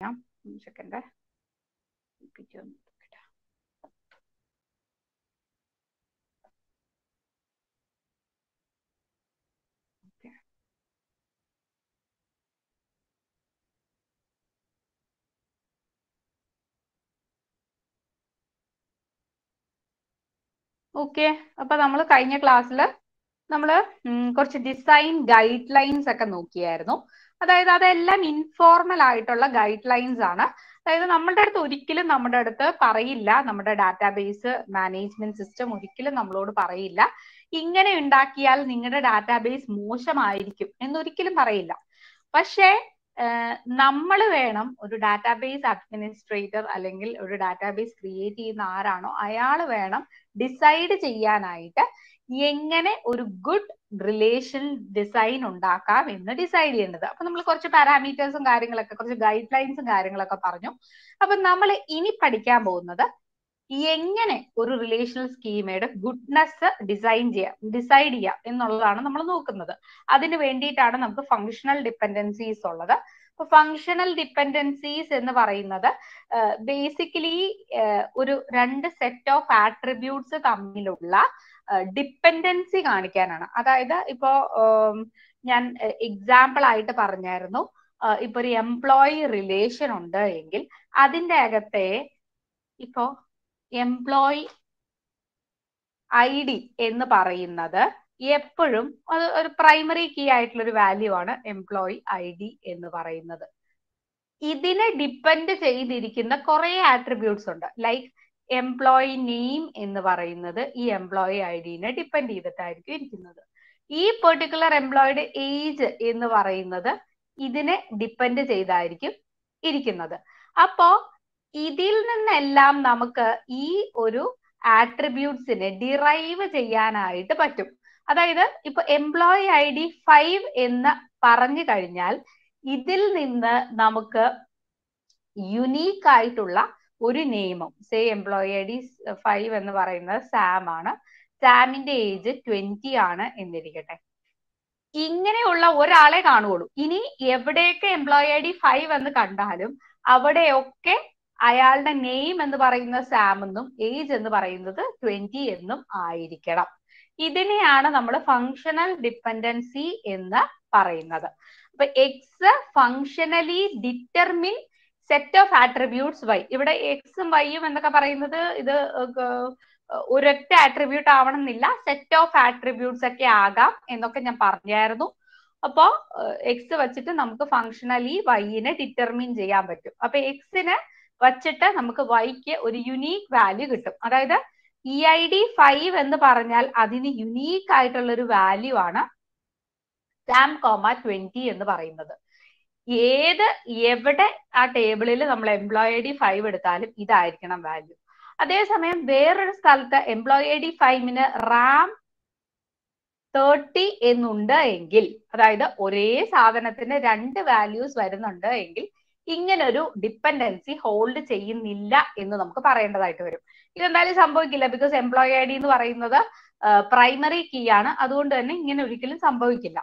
പറയാം second okay അപ്പൊ നമ്മൾ കഴിഞ്ഞ ക്ലാസ്സിൽ നമ്മൾ കുറച്ച് ഡിസൈൻ ഗൈഡ് ലൈൻസ് ഒക്കെ നോക്കിയായിരുന്നു. അതായത് അതെല്ലാം ഇൻഫോർമൽ ആയിട്ടുള്ള ഗൈഡ് ലൈൻസ് ആണ്. അതായത് നമ്മളുടെ അടുത്ത് ഒരിക്കലും നമ്മുടെ അടുത്ത് പറയില്ല. നമ്മുടെ ഡാറ്റാബേസ് മാനേജ്മെന്റ് സിസ്റ്റം ഒരിക്കലും നമ്മളോട് പറയില്ല. ഇങ്ങനെ ഉണ്ടാക്കിയാൽ നിങ്ങളുടെ ഡാറ്റാബേസ് മോശമായിരിക്കും എന്നൊരിക്കലും പറയില്ല. പക്ഷേ നമ്മൾ വേണം ഒരു ഡാറ്റാബേസ് അഡ്മിനിസ്ട്രേറ്റർ അല്ലെങ്കിൽ ഒരു ഡാറ്റാബേസ് ക്രിയേറ്റ് ചെയ്യുന്ന ആരാണോ അയാൾ വേണം ഡിസൈഡ് ചെയ്യാനായിട്ട് എങ്ങനെ ഒരു ഗുഡ് റിലേഷൻ ഡിസൈൻ ഉണ്ടാക്കാം എന്ന് ഡിസൈഡ് ചെയ്യേണ്ടത്. അപ്പൊ നമ്മൾ കുറച്ച് പാരാമീറ്റേഴ്സും കാര്യങ്ങളൊക്കെ കുറച്ച് ഗൈഡ് ലൈൻസും കാര്യങ്ങളൊക്കെ പറഞ്ഞു. അപ്പൊ നമ്മൾ ഇനി പഠിക്കാൻ പോകുന്നത് എങ്ങനെ ഒരു റിലേഷണൽ സ്കീമയുടെ ഗുഡ്നെസ് ഡിസൈൻ ചെയ്യാം ഡിസൈഡ് ചെയ്യാം എന്നുള്ളതാണ് നമ്മൾ നോക്കുന്നത്. അതിന് വേണ്ടിയിട്ടാണ് നമുക്ക് ഫങ്ഷണൽ ഡിപ്പെൻഡൻസീസ് ഉള്ളത്. അപ്പൊ ഫങ്ഷണൽ ഡിപ്പെൻഡൻസീസ് എന്ന് പറയുന്നത് ബേസിക്കലി ഒരു രണ്ട് സെറ്റ് ഓഫ് ആട്രിബ്യൂട്ട്സ് തമ്മിലുള്ള ഡിപ്പെൻഡൻസി കാണിക്കാനാണ്. അതായത് ഇപ്പോ ഞാൻ എക്സാമ്പിൾ ആയിട്ട് പറഞ്ഞായിരുന്നു. ഇപ്പൊ ഒരു എംപ്ലോയി റിലേഷൻ ഉണ്ട് എങ്കിൽ അതിന്റെ അകത്തെ ഇപ്പോ എംപ്ലോയി ഐ ഡി എന്ന് പറയുന്നത് എപ്പോഴും അത് ഒരു പ്രൈമറി കീ ആയിട്ടുള്ള ഒരു വാല്യൂ ആണ് എംപ്ലോയി ഐ ഡി എന്ന് പറയുന്നത്. ഇതിനെ ഡിപ്പെൻഡ് ചെയ്തിരിക്കുന്ന കുറെ ആട്രിബ്യൂട്ട്സ് ഉണ്ട്. ലൈക്ക് എംപ്ലോയി നെയിം എന്ന് പറയുന്നത് ഈ എംപ്ലോയി ഐ ഡിനെ ഡിപ്പെൻഡ് ചെയ്തിട്ടായിരിക്കും ഇരിക്കുന്നത്. ഈ പെർട്ടിക്കുലർ എംപ്ലോയിയുടെ ഏജ് എന്ന് പറയുന്നത് ഇതിനെ ഡിപ്പെൻഡ് ചെയ്തായിരിക്കും ഇരിക്കുന്നത്. അപ്പോ ഇതിൽ നിന്നെല്ലാം നമുക്ക് ഈ ഒരു ആട്രിബ്യൂട്ട്സിനെ ഡിറൈവ് ചെയ്യാനായിട്ട് പറ്റും. അതായത് ഇപ്പൊ എംപ്ലോയി ഐ ഡി ഫൈവ് എന്ന് പറഞ്ഞു കഴിഞ്ഞാൽ ഇതിൽ നിന്ന് നമുക്ക് യുണീക്ക് ആയിട്ടുള്ള ഒരു നെയിമും say employee I D five എന്ന് പറയുന്നത് സാം ആണ്. സാമിന്റെ ഏജ് ട്വന്റി ആണ് എന്നിരിക്കട്ടെ. ഇങ്ങനെയുള്ള ഒരാളെ കാണുകയുള്ളൂ. ഇനി എവിടെയൊക്കെ എംപ്ലോയി ഐ ഡി ഫൈവ് എന്ന് കണ്ടാലും അവിടെയൊക്കെ അയാളുടെ നെയിം എന്ന് പറയുന്നത് സാം എന്നും ഏജ് എന്ന് പറയുന്നത് ട്വന്റി എന്നും ആയിരിക്കണം. ഇതിനെയാണ് നമ്മൾ ഫങ്ഷണൽ ഡിപ്പെൻഡൻസി എന്ന് പറയുന്നത്. അപ്പൊ X functionally determine set of attributes Y ഇവിടെ എക്സും വൈയും എന്നൊക്കെ പറയുന്നത് ഇത് ഒരൊറ്റ ആട്രിബ്യൂട്ട് ആവണമെന്നില്ല. സെറ്റ് ഓഫ് ആട്രിബ്യൂട്ട്സ് ഒക്കെ ആകാം എന്നൊക്കെ ഞാൻ പറഞ്ഞായിരുന്നു. അപ്പോ എക്സ് വെച്ചിട്ട് നമുക്ക് ഫങ്ഷണലി വൈനെ ഡിറ്റർമിൻ ചെയ്യാൻ പറ്റും. അപ്പൊ എക്സിന് വച്ചിട്ട് നമുക്ക് വൈക്ക് ഒരു യുണീക്ക് വാല്യൂ കിട്ടും. അതായത് ഇ ഐ ഡി ഫൈവ് എന്ന് പറഞ്ഞാൽ അതിന് യുണീക്ക് ആയിട്ടുള്ള ഒരു വാല്യൂ ആണ്. സാം കോമ ട്വന്റി എന്ന് പറയുന്നത്. ഏത് എവിടെ ആ ടേബിളിൽ നമ്മൾ എംപ്ലോയി ഐ ഡി ഫൈവ് എടുത്താലും ഇതായിരിക്കണം വാല്യൂ അതേസമയം വേറൊരു സ്ഥലത്ത് എംപ്ലോയി ഐ ഡി ഫൈവിന് റാം തേർട്ടി എന്നുണ്ട് എങ്കിൽ അതായത് ഒരേ സാധനത്തിന് രണ്ട് വാല്യൂസ് വരുന്നുണ്ട് എങ്കിൽ ഇങ്ങനൊരു ഡിപ്പെൻഡൻസി ഹോൾഡ് ചെയ്യുന്നില്ല എന്ന് നമുക്ക് പറയേണ്ടതായിട്ട് വരും. ഇതെന്തായാലും സംഭവിക്കില്ല ബിക്കോസ് എംപ്ലോയി ഐ ഡി എന്ന് പറയുന്നത് പ്രൈമറി കീ ആണ്. അതുകൊണ്ട് തന്നെ ഇങ്ങനെ ഒരിക്കലും സംഭവിക്കില്ല.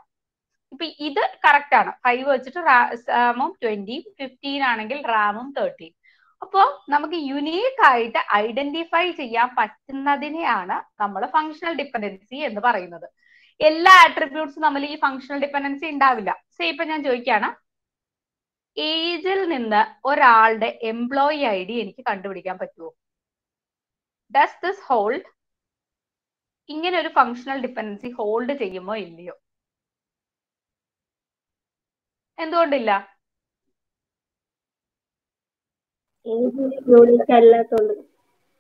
ഇപ്പൊ ഇത് കറക്റ്റ് ആണ്. ഫൈവ് വെച്ചിട്ട് റാമും ട്വന്റി ഫിഫ്റ്റീൻ ആണെങ്കിൽ റാമും തേർട്ടീൻ അപ്പോ നമുക്ക് യുണീക്ക് ആയിട്ട് ഐഡന്റിഫൈ ചെയ്യാൻ പറ്റുന്നതിനെയാണ് നമ്മൾ ഫങ്ഷണൽ ഡിപ്പെൻഡൻസി എന്ന് പറയുന്നത്. എല്ലാ ആട്രിബ്യൂട്ട്സും നമ്മൾ ഈ ഫങ്ഷണൽ ഡിപ്പെൻഡൻസി ഉണ്ടാവില്ല. സേ ഇപ്പൊ ഞാൻ ചോദിക്കുകയാണ് ഏജിൽ നിന്ന് ഒരാളുടെ എംപ്ലോയി ഐ ഡി എനിക്ക് കണ്ടുപിടിക്കാൻ പറ്റുമോ ഡസ് ദിസ് ഹോൾഡ് ഇങ്ങനെ ഒരു ഫങ്ഷണൽ ഡിപ്പെൻഡൻസി ഹോൾഡ് ചെയ്യുമോ ഇല്ലയോ? എന്തുകൊണ്ടില്ല?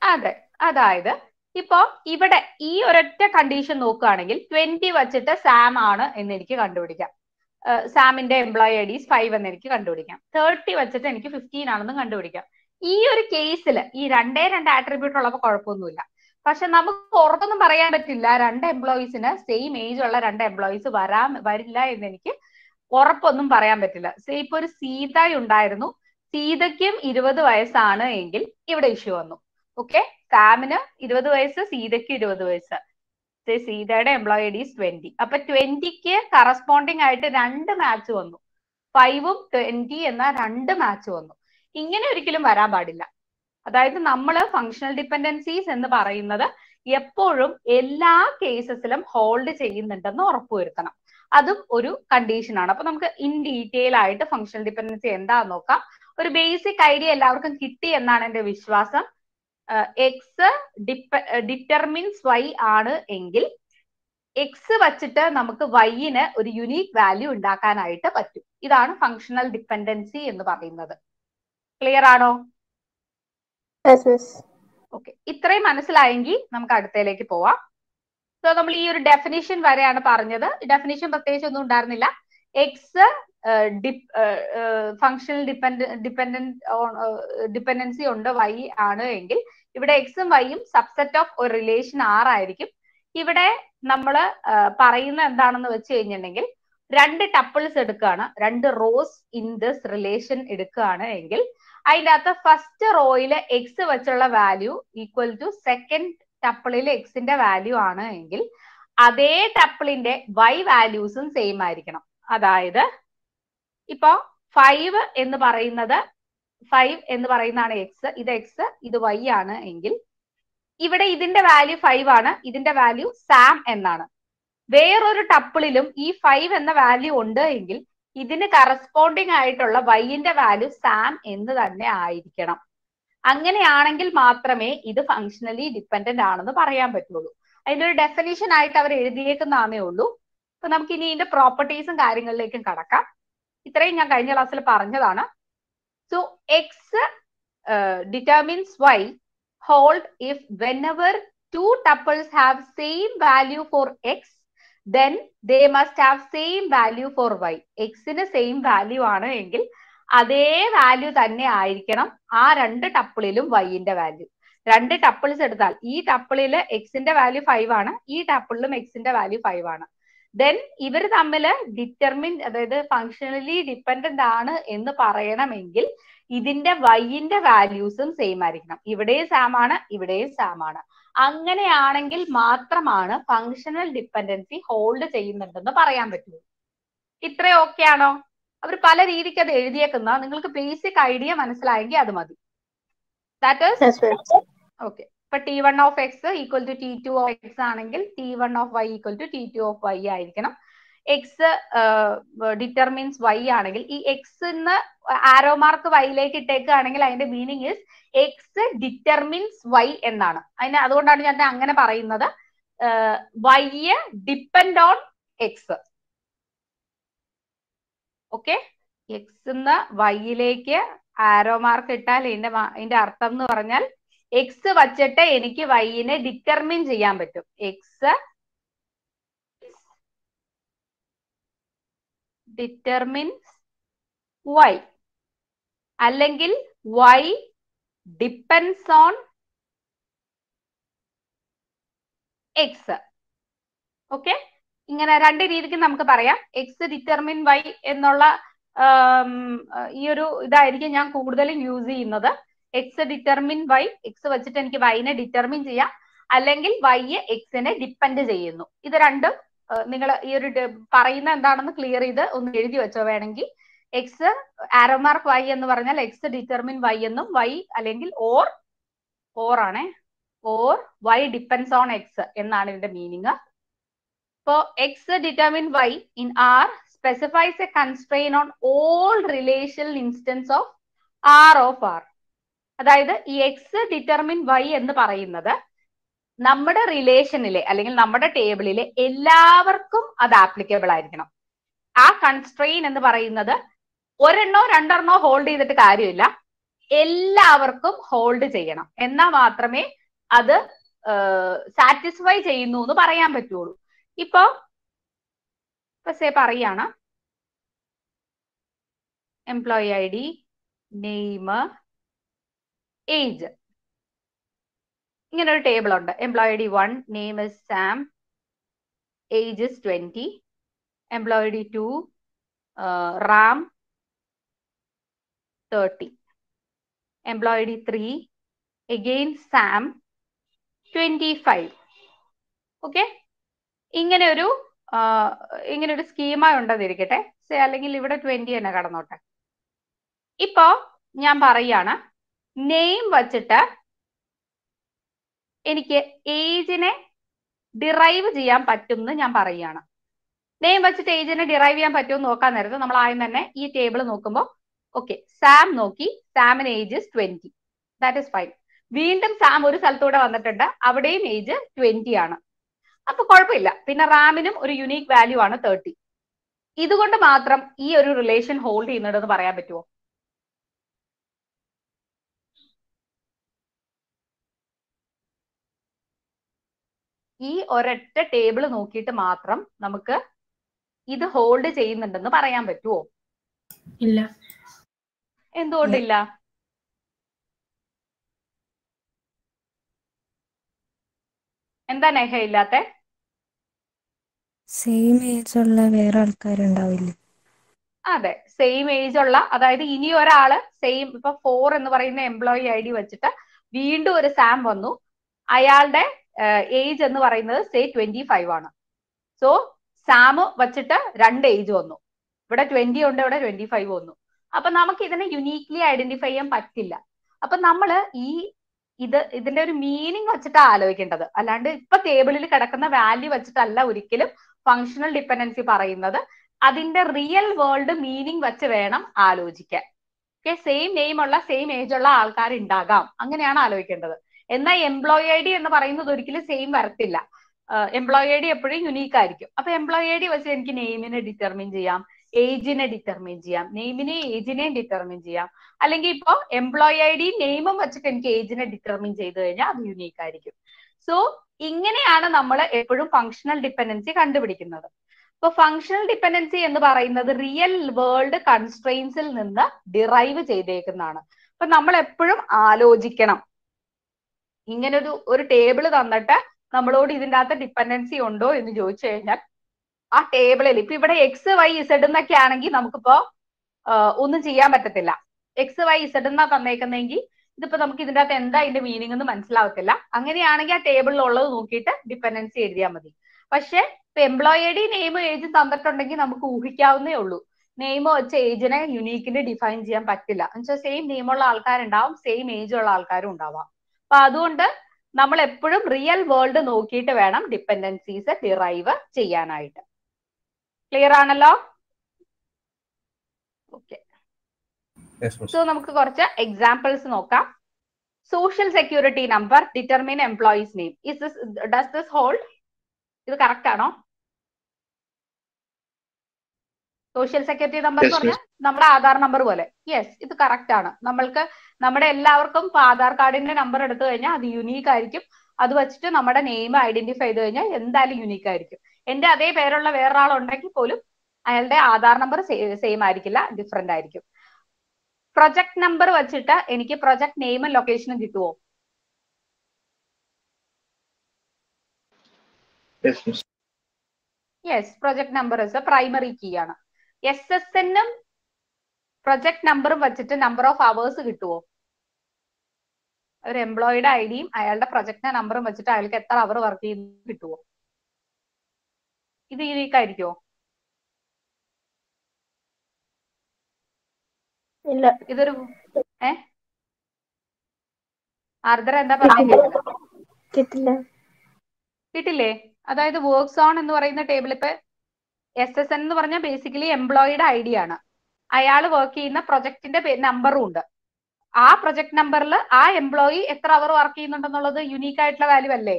അതെ അതായത് ഇപ്പോ ഇവിടെ ഈ ഒരൊറ്റ കണ്ടീഷൻ നോക്കുകയാണെങ്കിൽ ട്വന്റി വച്ചിട്ട് സാം ആണ് എന്ന് എനിക്ക് കണ്ടുപിടിക്കാം. സാമിന്റെ എംപ്ലോയി ഐ ഡീസ് ഫൈവ് എന്ന് എനിക്ക് കണ്ടുപിടിക്കാം. തേർട്ടി വച്ചിട്ട് എനിക്ക് ഫിഫ്റ്റീൻ ആണെന്ന് കണ്ടുപിടിക്കാം. ഈ ഒരു കേസിൽ ഈ രണ്ടേ രണ്ട് ആട്രിബ്യൂട്ട് ഉള്ളപ്പോൾ കുഴപ്പമൊന്നുമില്ല. പക്ഷെ നമുക്ക് ഉറപ്പൊന്നും പറയാൻ പറ്റില്ല. രണ്ട് എംപ്ലോയീസിന് സെയിം ഏജ് ഉള്ള രണ്ട് എംപ്ലോയീസ് വരാൻ വരില്ല എന്ന് എനിക്ക് ഉറപ്പൊന്നും പറയാൻ പറ്റില്ല. സേ ഇപ്പൊ ഒരു സീത ഉണ്ടായിരുന്നു. സീതയ്ക്കും ഇരുപത് വയസ്സാണ് എങ്കിൽ ഇവിടെ ഇഷ്യൂ വന്നു. ഓക്കെ സാമിന് ഇരുപത് വയസ്സ് സീതയ്ക്ക് ഇരുപത് വയസ്സ്. സീതയുടെ എംപ്ലോയി ഡീസ് ട്വന്റി അപ്പൊ ട്വന്റിക്ക് കറസ്പോണ്ടിങ് ആയിട്ട് രണ്ട് മാച്ച് വന്നു. ഫൈവും ട്വന്റി എന്ന രണ്ട് മാച്ച് വന്നു. ഇങ്ങനെ ഒരിക്കലും വരാൻ പാടില്ല. അതായത് നമ്മൾ ഫങ്ഷണൽ ഡിപ്പെൻഡൻസീസ് എന്ന് പറയുന്നത് എപ്പോഴും എല്ലാ കേസസിലും ഹോൾഡ് ചെയ്യുന്നുണ്ടെന്ന് ഉറപ്പുവരുത്തണം. അതും ഒരു കണ്ടീഷൻ ആണ്. അപ്പൊ നമുക്ക് ഇൻ ഡീറ്റെയിൽ ആയിട്ട് ഫങ്ഷണൽ ഡിപെൻഡൻസി എന്താന്ന് നോക്കാം. ഒരു ബേസിക് ഐഡിയ എല്ലാവർക്കും കിട്ടി എന്നാണ് എന്റെ വിശ്വാസം. എക്സ് ഡിറ്റർമിൻസ് വൈ ആണ് എങ്കിൽ എക്സ് വച്ചിട്ട് നമുക്ക് വൈന് ഒരു യുണീക് വാല്യൂ ഉണ്ടാക്കാനായിട്ട് പറ്റും. ഇതാണ് ഫങ്ഷണൽ ഡിപ്പെൻഡൻസി എന്ന് പറയുന്നത്. ക്ലിയർ ആണോ? ഓക്കെ ഇത്രയും മനസ്സിലായെങ്കിൽ നമുക്ക് അടുത്തയിലേക്ക് പോവാം. സോ നമ്മൾ ഈ ഒരു ഡെഫിനിഷൻ വരെയാണ് പറഞ്ഞത്. ഡെഫിനിഷൻ പ്രത്യേകിച്ച് ഒന്നും ഉണ്ടായിരുന്നില്ല. X functional depend dependent dependency ഉണ്ട് വൈ ആണ് എങ്കിൽ ഇവിടെ എക്സും വൈയും സബ്സെറ്റ് ഓഫ് ഒരു റിലേഷൻ ആർ ആയിരിക്കും. ഇവിടെ നമ്മൾ പറയുന്ന എന്താണെന്ന് വെച്ച് കഴിഞ്ഞിട്ടുണ്ടെങ്കിൽ രണ്ട് ടപ്പിൾസ് എടുക്കുകയാണ്. രണ്ട് റോസ് ഇൻ ദിസ് റിലേഷൻ എടുക്കുകയാണ് എങ്കിൽ അതിന്റെ അകത്ത് ഫസ്റ്റ് റോയിൽ എക്സ് വെച്ചുള്ള വാല്യൂ ഈക്വൽ ടു സെക്കൻഡ് ടപ്പിളിൽ എക്സിന്റെ വാല്യൂ ആണ് എങ്കിൽ അതേ ടപ്പിളിന്റെ വൈ വാല്യൂസും സെയിം ആയിരിക്കണം. അതായത് ഇപ്പൊ ഫൈവ് എന്ന് പറയുന്നത് ഫൈവ് എന്ന് പറയുന്നതാണ് എക്സ് ഇത് എക്സ് ഇത് വൈ ആണ് എങ്കിൽ ഇവിടെ ഇതിന്റെ വാല്യൂ ഫൈവ് ആണ്. ഇതിന്റെ വാല്യൂ സാം എന്നാണ്. വേറൊരു ടപ്പിളിലും ഈ ഫൈവ് എന്ന വാല്യൂ ഉണ്ട് എങ്കിൽ ഇതിന് കറസ്പോണ്ടിങ് ആയിട്ടുള്ള വൈന്റെ വാല്യൂ സാം എന്ന് തന്നെ ആയിരിക്കണം. അങ്ങനെയാണെങ്കിൽ മാത്രമേ ഇത് ഫങ്ഷണലി ഡിപ്പെൻഡന്റ് ആണെന്ന് പറയാൻ പറ്റുള്ളൂ. അതിന്റെ ഒരു ഡെഫിനിഷൻ ആയിട്ട് അവർ എഴുതിയേക്കുന്നതാണേ ഉള്ളൂ. അപ്പൊ നമുക്ക് ഇനി ഇതിന്റെ പ്രോപ്പർട്ടീസും കാര്യങ്ങളിലേക്കും കടക്കാം. ഇത്രയും ഞാൻ കഴിഞ്ഞ ക്ലാസ്സിൽ പറഞ്ഞതാണ്. So X determines Y hold if whenever two tuples have same value for X then they must have same value for Y എക്സിന് സെയിം വാല്യൂ ആണ് എങ്കിൽ അതേ വാല്യൂ തന്നെ ആയിരിക്കണം ആ രണ്ട് ടപ്പിളിലും വൈന്റെ വാല്യൂ രണ്ട് ടപ്പിൾസ് എടുത്താൽ ഈ ടപ്പിളിൽ എക്സിന്റെ വാല്യൂ ഫൈവ് ആണ് ഈ ടപ്പിളിലും എക്സിന്റെ വാല്യൂ ഫൈവ് ആണ്. ദെൻ ഇവർ തമ്മിൽ ഡിറ്റർമിൻ അതായത് ഫങ്ഷണലി ഡിപ്പെൻഡന്റ് ആണ് എന്ന് പറയണമെങ്കിൽ ഇതിന്റെ വൈന്റെ വാല്യൂസും സെയിം ആയിരിക്കണം. ഇവിടെയും സാം ആണ് ഇവിടെയും സാം ആണ്. അങ്ങനെയാണെങ്കിൽ മാത്രമാണ് ഫങ്ഷണൽ ഡിപ്പെൻഡൻസി ഹോൾഡ് ചെയ്യുന്നുണ്ടെന്ന് പറയാൻ പറ്റുള്ളൂ ഇത്ര ഓക്കെ ആണോ? അവർ പല രീതിക്ക് അത് എഴുതിയേക്കുന്ന നിങ്ങൾക്ക് ബേസിക് ഐഡിയ മനസ്സിലായെങ്കിൽ അത് മതി. ദാറ്റ് ഈസ് ഓക്കെ ഇപ്പൊ T one of X equal to T two of X ആണെങ്കിൽ T one of Y equal to T two of Y ആയിരിക്കണം. എക്സ് ഡിറ്റർമിൻസ് വൈ ആണെങ്കിൽ ഈ എക്സ് എന്ന് ആരോ മാർക്ക് വൈയിലേക്ക് ഇട്ടേക്കുകയാണെങ്കിൽ അതിന്റെ meaning is X determines Y എന്നാണ്. അതിന് അതുകൊണ്ടാണ് ഞാൻ അങ്ങനെ പറയുന്നത്. Y depend on X okay X വൈയിലേക്ക് arrow mark ഇട്ടാൽ ഇതിന്റെ ഇതിന്റെ അർത്ഥം എന്ന് പറഞ്ഞാൽ എക്സ് വച്ചിട്ട് എനിക്ക് വൈനെ ഡിറ്റർമിൻ ചെയ്യാൻ പറ്റും. എക്സ് ഡിറ്റർമിൻസ് വൈ അല്ലെങ്കിൽ Y depends on X okay ഇങ്ങനെ രണ്ട് രീതിക്ക് നമുക്ക് പറയാം. എക്സ് ഡിറ്റർമിൻ വൈ എന്നുള്ള ഈ ഒരു ഇതായിരിക്കും ഞാൻ കൂടുതലും യൂസ് ചെയ്യുന്നത്. എക്സ് ഡിറ്റർമിൻ വൈ എക്സ് വെച്ചിട്ട് എനിക്ക് വൈനെ ഡിറ്റർമിൻ ചെയ്യാം. അല്ലെങ്കിൽ വൈ എക്സിനെ ഡിപ്പെൻഡ് ചെയ്യുന്നു. ഇത് രണ്ടും നിങ്ങൾ ഈ ഒരു പറയുന്ന എന്താണെന്ന് ക്ലിയർ ചെയ്ത് ഒന്ന് എഴുതി വെച്ചോ വേണമെങ്കിൽ. എക്സ് ആരോമാർക്ക് വൈ എന്ന് പറഞ്ഞാൽ എക്സ് ഡിറ്റർമിൻ വൈ എന്നും വൈ അല്ലെങ്കിൽ ഓർ ഓർ ആണേ. Or Y depends on X എന്നാണ് ഇതിന്റെ മീനിങ് ഇപ്പോ x determine y in R specifies a constraint on all relational instance of R of R. അതായത് ഈ എക്സ് ഡിറ്റർമിൻ വൈ എന്ന് പറയുന്നത് നമ്മുടെ റിലേഷനിലെ അല്ലെങ്കിൽ നമ്മുടെ ടേബിളിലെ എല്ലാവർക്കും അത് ആപ്ലിക്കബിൾ ആയിരിക്കണം. ആ കൺസ്ട്രെയിൻ എന്ന് പറയുന്നത് ഒരെണ്ണോ രണ്ടെണ്ണോ ഹോൾഡ് ചെയ്തിട്ട് കാര്യമില്ല. എല്ലാവർക്കും ഹോൾഡ് ചെയ്യണം. എന്നാൽ മാത്രമേ അത് സാറ്റിസ്ഫൈ ചെയ്യുന്നു എന്ന് പറയാൻ പറ്റുള്ളൂ. ഇപ്പൊ പക്ഷേ പറയാണ്. Employee I D name age ഇങ്ങനെ ഒരു ടേബിൾ ഉണ്ട്. Employee I D one name is Sam age is twenty employee D two Ram thirty employee D three again Sam twenty five okay ഇങ്ങനെ ഒരു ഇങ്ങനെ ഒരു സ്കീമ ഉണ്ടെന്നിരിക്കട്ടെ. അല്ലെങ്കിൽ ഇവിടെ ട്വന്റി തന്നെ കടന്നോട്ടെ. ഇപ്പോ ഞാൻ പറയാണ് നെയിം വച്ചിട്ട് എനിക്ക് ഏജിനെ ഡിറൈവ് ചെയ്യാൻ പറ്റും എന്ന് ഞാൻ പറയുകയാണ് നെയിം വെച്ചിട്ട് ഏജിനെ ഡിറൈവ് ചെയ്യാൻ പറ്റുമെന്ന് നോക്കാൻ നേരത്ത് നമ്മൾ ആദ്യം തന്നെ ഈ ടേബിൾ നോക്കുമ്പോൾ ഓക്കെ സാം നോക്കി സാമിന് age twenty that is fine വീണ്ടും സാം ഒരു സ്ഥലത്തൂടെ വന്നിട്ടുണ്ട്. അവിടെയും ഏജ് ട്വന്റി ആണ്. അപ്പൊ കുഴപ്പമില്ല. പിന്നെ റാമിനും ഒരു യുണീക് വാല്യൂ ആണ് തേർട്ടി ഇതുകൊണ്ട് മാത്രം ഈ ഒരു റിലേഷൻ ഹോൾഡ് ചെയ്യുന്നുണ്ടെന്ന് പറയാൻ പറ്റുമോ ഈ ഒരൊറ്റ ടേബിൾ നോക്കിയിട്ട് മാത്രം നമുക്ക് ഇത് ഹോൾഡ് ചെയ്യുന്നുണ്ടെന്ന് പറയാൻ പറ്റുമോ ഇല്ല. എന്തുകൊണ്ടില്ല? എന്താ നെഹ ഇല്ലാത്ത? സെയിം ഏജ് ഉള്ള വേറെ ആൾക്കാരുണ്ടാവില്ലേ? അതെ സെയിം ഏജ് ഉള്ള അതായത് ഇനി ഒരാൾ സെയിം ഇപ്പൊ ഫോർ എന്ന് പറയുന്ന എംപ്ലോയി ഐ ഡി വെച്ചിട്ട് വീണ്ടും ഒരു സാം വന്നു. അയാളുടെ ഏജ് എന്ന് പറയുന്നത് സേ ട്വന്റി ഫൈവ് ആണ്. സോ സാം വച്ചിട്ട് രണ്ട് ഏജ് വന്നു. ഇവിടെ ട്വന്റി ഉണ്ട് ഇവിടെ ട്വന്റി ഫൈവ് വന്നു. അപ്പൊ നമുക്ക് ഇതിനെ യുണീക്ലി ഐഡന്റിഫൈ ചെയ്യാൻ പറ്റില്ല. അപ്പൊ നമ്മൾ ഈ ഇത് ഇതിന്റെ ഒരു മീനിങ് വെച്ചിട്ട് ആലോചിക്കേണ്ടത്. അല്ലാണ്ട് ഇപ്പൊ ടേബിളിൽ കിടക്കുന്ന വാല്യൂ വെച്ചിട്ടല്ല ഒരിക്കലും ഫങ്ഷണൽ ഡിപ്പെൻഡൻസി പറയുന്നത്. അതിന്റെ റിയൽ വേൾഡ് മീനിങ് വെച്ച് വേണം ആലോചിക്കാൻ. ഓക്കെ സെയിം നെയിം ഉള്ള സെയിം ഏജ് ഉള്ള ആൾക്കാർ ഉണ്ടാകാം അങ്ങനെയാണ് ആലോചിക്കേണ്ടത്. എന്നാൽ എംപ്ലോയി ഐ ഡി എന്ന് പറയുന്നത് ഒരിക്കലും സെയിം വരത്തില്ല. എംപ്ലോയി ഐ ഡി എപ്പോഴും യുണീക്ക് ആയിരിക്കും. അപ്പൊ എംപ്ലോയി ഐ ഡി വെച്ച് എനിക്ക് നെയിമിനെ ഡിറ്റർമിൻ ചെയ്യാം. ഏജിനെ ഡിറ്റർമിൻ ചെയ്യാം. നെയിമിനെ ഏജിനെ ഡിറ്റർമിൻ ചെയ്യാം. അല്ലെങ്കിൽ ഇപ്പോ എംപ്ലോയി ഐ ഡി നെയിമും വെച്ചിട്ട് എനിക്ക് ഏജിനെ ഡിറ്റർമിൻ ചെയ്ത് കഴിഞ്ഞാൽ അത് യുണീക്ക് ആയിരിക്കും. സോ ഇങ്ങനെയാണ് നമ്മൾ എപ്പോഴും ഫങ്ഷണൽ ഡിപ്പെൻഡൻസി കണ്ടുപിടിക്കുന്നത്. ഇപ്പൊ ഫങ്ഷണൽ ഡിപ്പെൻഡൻസി എന്ന് പറയുന്നത് റിയൽ വേൾഡ് കൺസ്ട്രെയിൻസിൽ നിന്ന് ഡിറൈവ് ചെയ്തേക്കുന്നതാണ്. അപ്പൊ നമ്മൾ എപ്പോഴും ആലോചിക്കണം. ഇങ്ങനൊരു ഒരു ടേബിൾ തന്നിട്ട് നമ്മളോട് ഇതിന്റെ അകത്ത് ഡിപ്പെൻഡൻസി ഉണ്ടോ എന്ന് ചോദിച്ചു കഴിഞ്ഞാൽ ആ ടേബിളിൽ ഇപ്പൊ ഇവിടെ എക്സ് വൈ ഇസഡ് എന്നൊക്കെ ആണെങ്കിൽ നമുക്കിപ്പോ ഒന്നും ചെയ്യാൻ പറ്റത്തില്ല. എക്സ് വൈ ഇസഡ് എന്നാ തന്നേക്കുന്നെങ്കിൽ ഇതിപ്പോ നമുക്ക് ഇതിന്റെ അകത്ത് എന്താ ഇതിന്റെ മീനിങ് എന്ന് മനസ്സിലാവത്തില്ല. അങ്ങനെയാണെങ്കിൽ ആ ടേബിളിൽ ഉള്ളത് നോക്കിയിട്ട് ഡിപ്പെൻഡൻസി എഴുതിയാൽ മതി. പക്ഷെ ഇപ്പൊ എംപ്ലോയിയുടെ നെയിം ഏജ് തന്നിട്ടുണ്ടെങ്കിൽ നമുക്ക് ഊഹിക്കാവുന്നേ ഉള്ളൂ. നെയിം വെച്ച് ഏജിനെ യുണീക്കിന് ഡിഫൈൻ ചെയ്യാൻ പറ്റില്ല. എന്നുവെച്ചാൽ സെയിം നെയിമുള്ള ആൾക്കാരുണ്ടാവും സെയിം ഏജ് ഉള്ള ആൾക്കാരും ഉണ്ടാവാം. അപ്പൊ അതുകൊണ്ട് നമ്മൾ എപ്പോഴും റിയൽ വേൾഡ് നോക്കിയിട്ട് വേണം ഡിപ്പെൻഡൻസീസ് ഡിറൈവ് ചെയ്യാനായിട്ട്. ക്ലിയർ ആണല്ലോ? ഓക്കെ സോ നമുക്ക് കുറച്ച് എക്സാമ്പിൾസ് നോക്കാം. Social security number determine employees name is this does this hold ഇത് കറക്റ്റ് ആണോ? സോഷ്യൽ സെക്യൂരിറ്റി നമ്പർ എന്ന് പറഞ്ഞാൽ നമ്മുടെ ആധാർ നമ്പർ പോലെ. യെസ് ഇത് കറക്റ്റ് ആണ്. നമ്മൾക്ക് നമ്മുടെ എല്ലാവർക്കും ആധാർ കാർഡിന്റെ നമ്പർ എടുത്തു കഴിഞ്ഞാൽ അത് യുണീക്ക് ആയിരിക്കും. അത് വെച്ചിട്ട് നമ്മുടെ നെയിം ഐഡന്റിഫൈ ചെയ്ത് കഴിഞ്ഞാൽ എന്തായാലും യുണീക്ക് ആയിരിക്കും. എന്റെ അതേ പേരുള്ള വേറൊരാൾ ഉണ്ടെങ്കിൽ പോലും അയാളുടെ ആധാർ നമ്പർ സെയിം ആയിരിക്കില്ല ഡിഫറെന്റ് ആയിരിക്കും. പ്രൊജക്ട് നമ്പർ വെച്ചിട്ട് എനിക്ക് പ്രൊജക്ട് നെയിമും ലൊക്കേഷനും കിട്ടുമോ yes project number is primary key ആണ്. എസ് എസ് എന്നും പ്രൊജക്ട് നമ്പറും വെച്ചിട്ട് നമ്പർ ഓഫ് അവേഴ്സ് കിട്ടുമോ ഒരു എംപ്ലോയിയുടെ ഐ ഡിയും അയാളുടെ പ്രൊജക്ടിന്റെ നമ്പറും വെച്ചിട്ട് അയാൾക്ക് എത്ര അവർ വർക്ക് ചെയ്യുന്നു കിട്ടുമോ ഇത് ഈ ആയിരിക്കുമോ ഇല്ല. ഇതൊരു ഏ? ആർദ്ര എന്താ പറഞ്ഞില്ല കിട്ടില്ല. കിട്ടില്ലേ. അതായത് വർക്ക്സ് ഓൺ എന്ന് പറയുന്ന ടേബിൾ ഇപ്പൊ എസ് എസ് എൻ എന്ന് പറഞ്ഞാൽ ബേസിക്കലി എംപ്ലോയിയുടെ ഐ ഡി ആണ്. അയാൾ വർക്ക് ചെയ്യുന്ന പ്രൊജക്ടിന്റെ നമ്പറും ഉണ്ട്. ആ പ്രൊജക്ട് നമ്പറിൽ ആ എംപ്ലോയി എത്ര അവർ വർക്ക് ചെയ്യുന്നുണ്ടെന്നുള്ളത് യുണീക്ക് ആയിട്ടുള്ള വാല്യൂ അല്ലേ?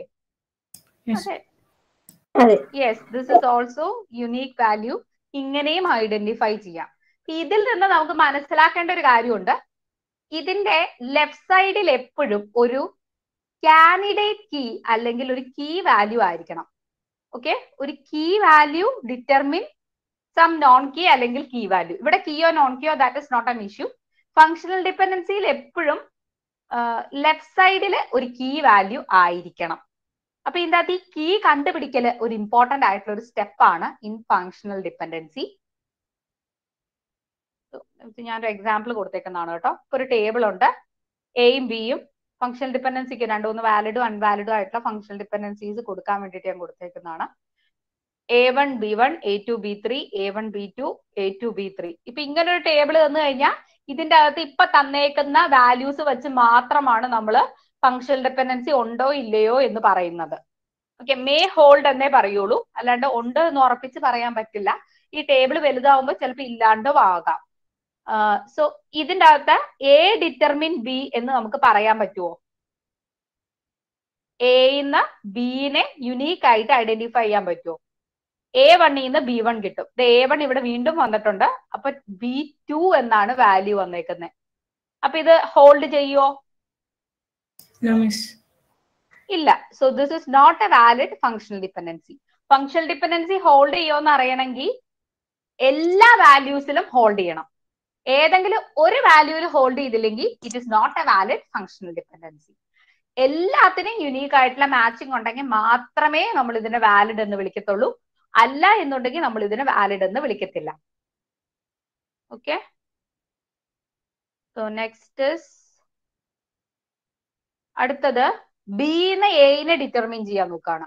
Yes this is also unique value ഇങ്ങനെയും ഐഡന്റിഫൈ ചെയ്യാം. ഇതിൽ നിന്ന് നമുക്ക് മനസ്സിലാക്കേണ്ട ഒരു കാര്യമുണ്ട്. ഇതിന്റെ ലെഫ്റ്റ് സൈഡിൽ എപ്പോഴും ഒരു കാൻഡിഡേറ്റ് കീ അല്ലെങ്കിൽ ഒരു കീ വാല്യൂ ആയിരിക്കണം. ഓക്കെ ഒരു key value determine some non key അല്ലെങ്കിൽ കീ വാല്യൂ ഇവിടെ കീയോ non കീയോ that is not an issue functional ഡിപ്പെൻഡൻസിയിൽ എപ്പോഴും ലെഫ്റ്റ് സൈഡിൽ ഒരു കീ വാല്യൂ ആയിരിക്കണം. അപ്പൊ ഇതിനകത്ത് ഈ കീ കണ്ടുപിടിക്കൽ ഒരു ഇമ്പോർട്ടന്റ് ആയിട്ടുള്ള ഒരു സ്റ്റെപ്പാണ് ഇൻ ഫങ്ഷണൽ ഡിപ്പെൻഡൻസി ഞാനൊരു എക്സാമ്പിൾ കൊടുത്തേക്കുന്നതാണ് കേട്ടോ. ഇപ്പൊ ഒരു ടേബിൾ ഉണ്ട്. എയും ബിയും ഫങ്ഷണൽ ഡിപ്പെൻഡൻസിക്ക് രണ്ട് മൂന്ന് വാലിഡും അൺവാലിഡും ആയിട്ടുള്ള ഫങ്ഷണൽ ഡിപ്പെൻഡൻസീസ് കൊടുക്കാൻ വേണ്ടിയിട്ട് ഞാൻ കൊടുത്തേക്കുന്നതാണ്. A one B one A two B three A one B two A two B three ഇപ്പൊ ഇങ്ങനെ ഒരു ടേബിൾ തന്നു കഴിഞ്ഞാൽ ഇതിന്റെ അകത്ത് ഇപ്പൊ തന്നേക്കുന്ന വാല്യൂസ് വെച്ച് മാത്രമാണ് നമ്മൾ ഫങ്ഷണൽ ഡിപ്പെൻഡൻസി ഉണ്ടോ ഇല്ലയോ എന്ന് പറയുന്നത്. ഓക്കെ മേ ഹോൾഡ് എന്നേ പറയുള്ളൂ. അല്ലാണ്ട് ഉണ്ട് എന്ന് ഉറപ്പിച്ച് പറയാൻ പറ്റില്ല. ഈ ടേബിൾ വലുതാവുമ്പോൾ ചിലപ്പോൾ ഇല്ലാണ്ടോ ആകാം. സോ ഇതിന്റെ അകത്ത് എ ഡിറ്റർമിൻ ബി എന്ന് നമുക്ക് പറയാൻ പറ്റുമോ എന്ന് ബിനെ യുണീക്ക് ആയിട്ട് ഐഡന്റിഫൈ ചെയ്യാൻ പറ്റുമോ എ വണ്ണിൽ നിന്ന് ബി വൺ കിട്ടും. എ വൺ ഇവിടെ വീണ്ടും വന്നിട്ടുണ്ട്. അപ്പൊ ബി ടു എന്നാണ് വാല്യൂ വന്നേക്കുന്നത് അപ്പൊ ഇത് ഹോൾഡ് ചെയ്യുവോ? No, miss. ഇല്ല. So this is not a valid functional dependency functional dependency hold ചെയ്യുമെന്ന് അറിയണമെങ്കിൽ എല്ലാ വാല്യൂസിലും ഹോൾഡ് ചെയ്യണം. ഏതെങ്കിലും ഒരു വാല്യൂവിൽ ഹോൾഡ് ചെയ്തില്ലെങ്കിൽ it is not a valid functional dependency എല്ലാത്തിനും യുണീക്ക് ആയിട്ടുള്ള മാച്ചിങ് ഉണ്ടെങ്കിൽ മാത്രമേ നമ്മൾ ഇതിനെ വാലിഡ് എന്ന് വിളിക്കത്തുള്ളൂ. അല്ല എന്നുണ്ടെങ്കിൽ നമ്മൾ ഇതിനെ വാലിഡ് എന്ന് വിളിക്കത്തില്ല. ഓക്കെ സോ നെക്സ്റ്റ് അടുത്തത് ബിന്ന് എനെ ഡിറ്റർമിൻ ചെയ്യാൻ നോക്കുകയാണ്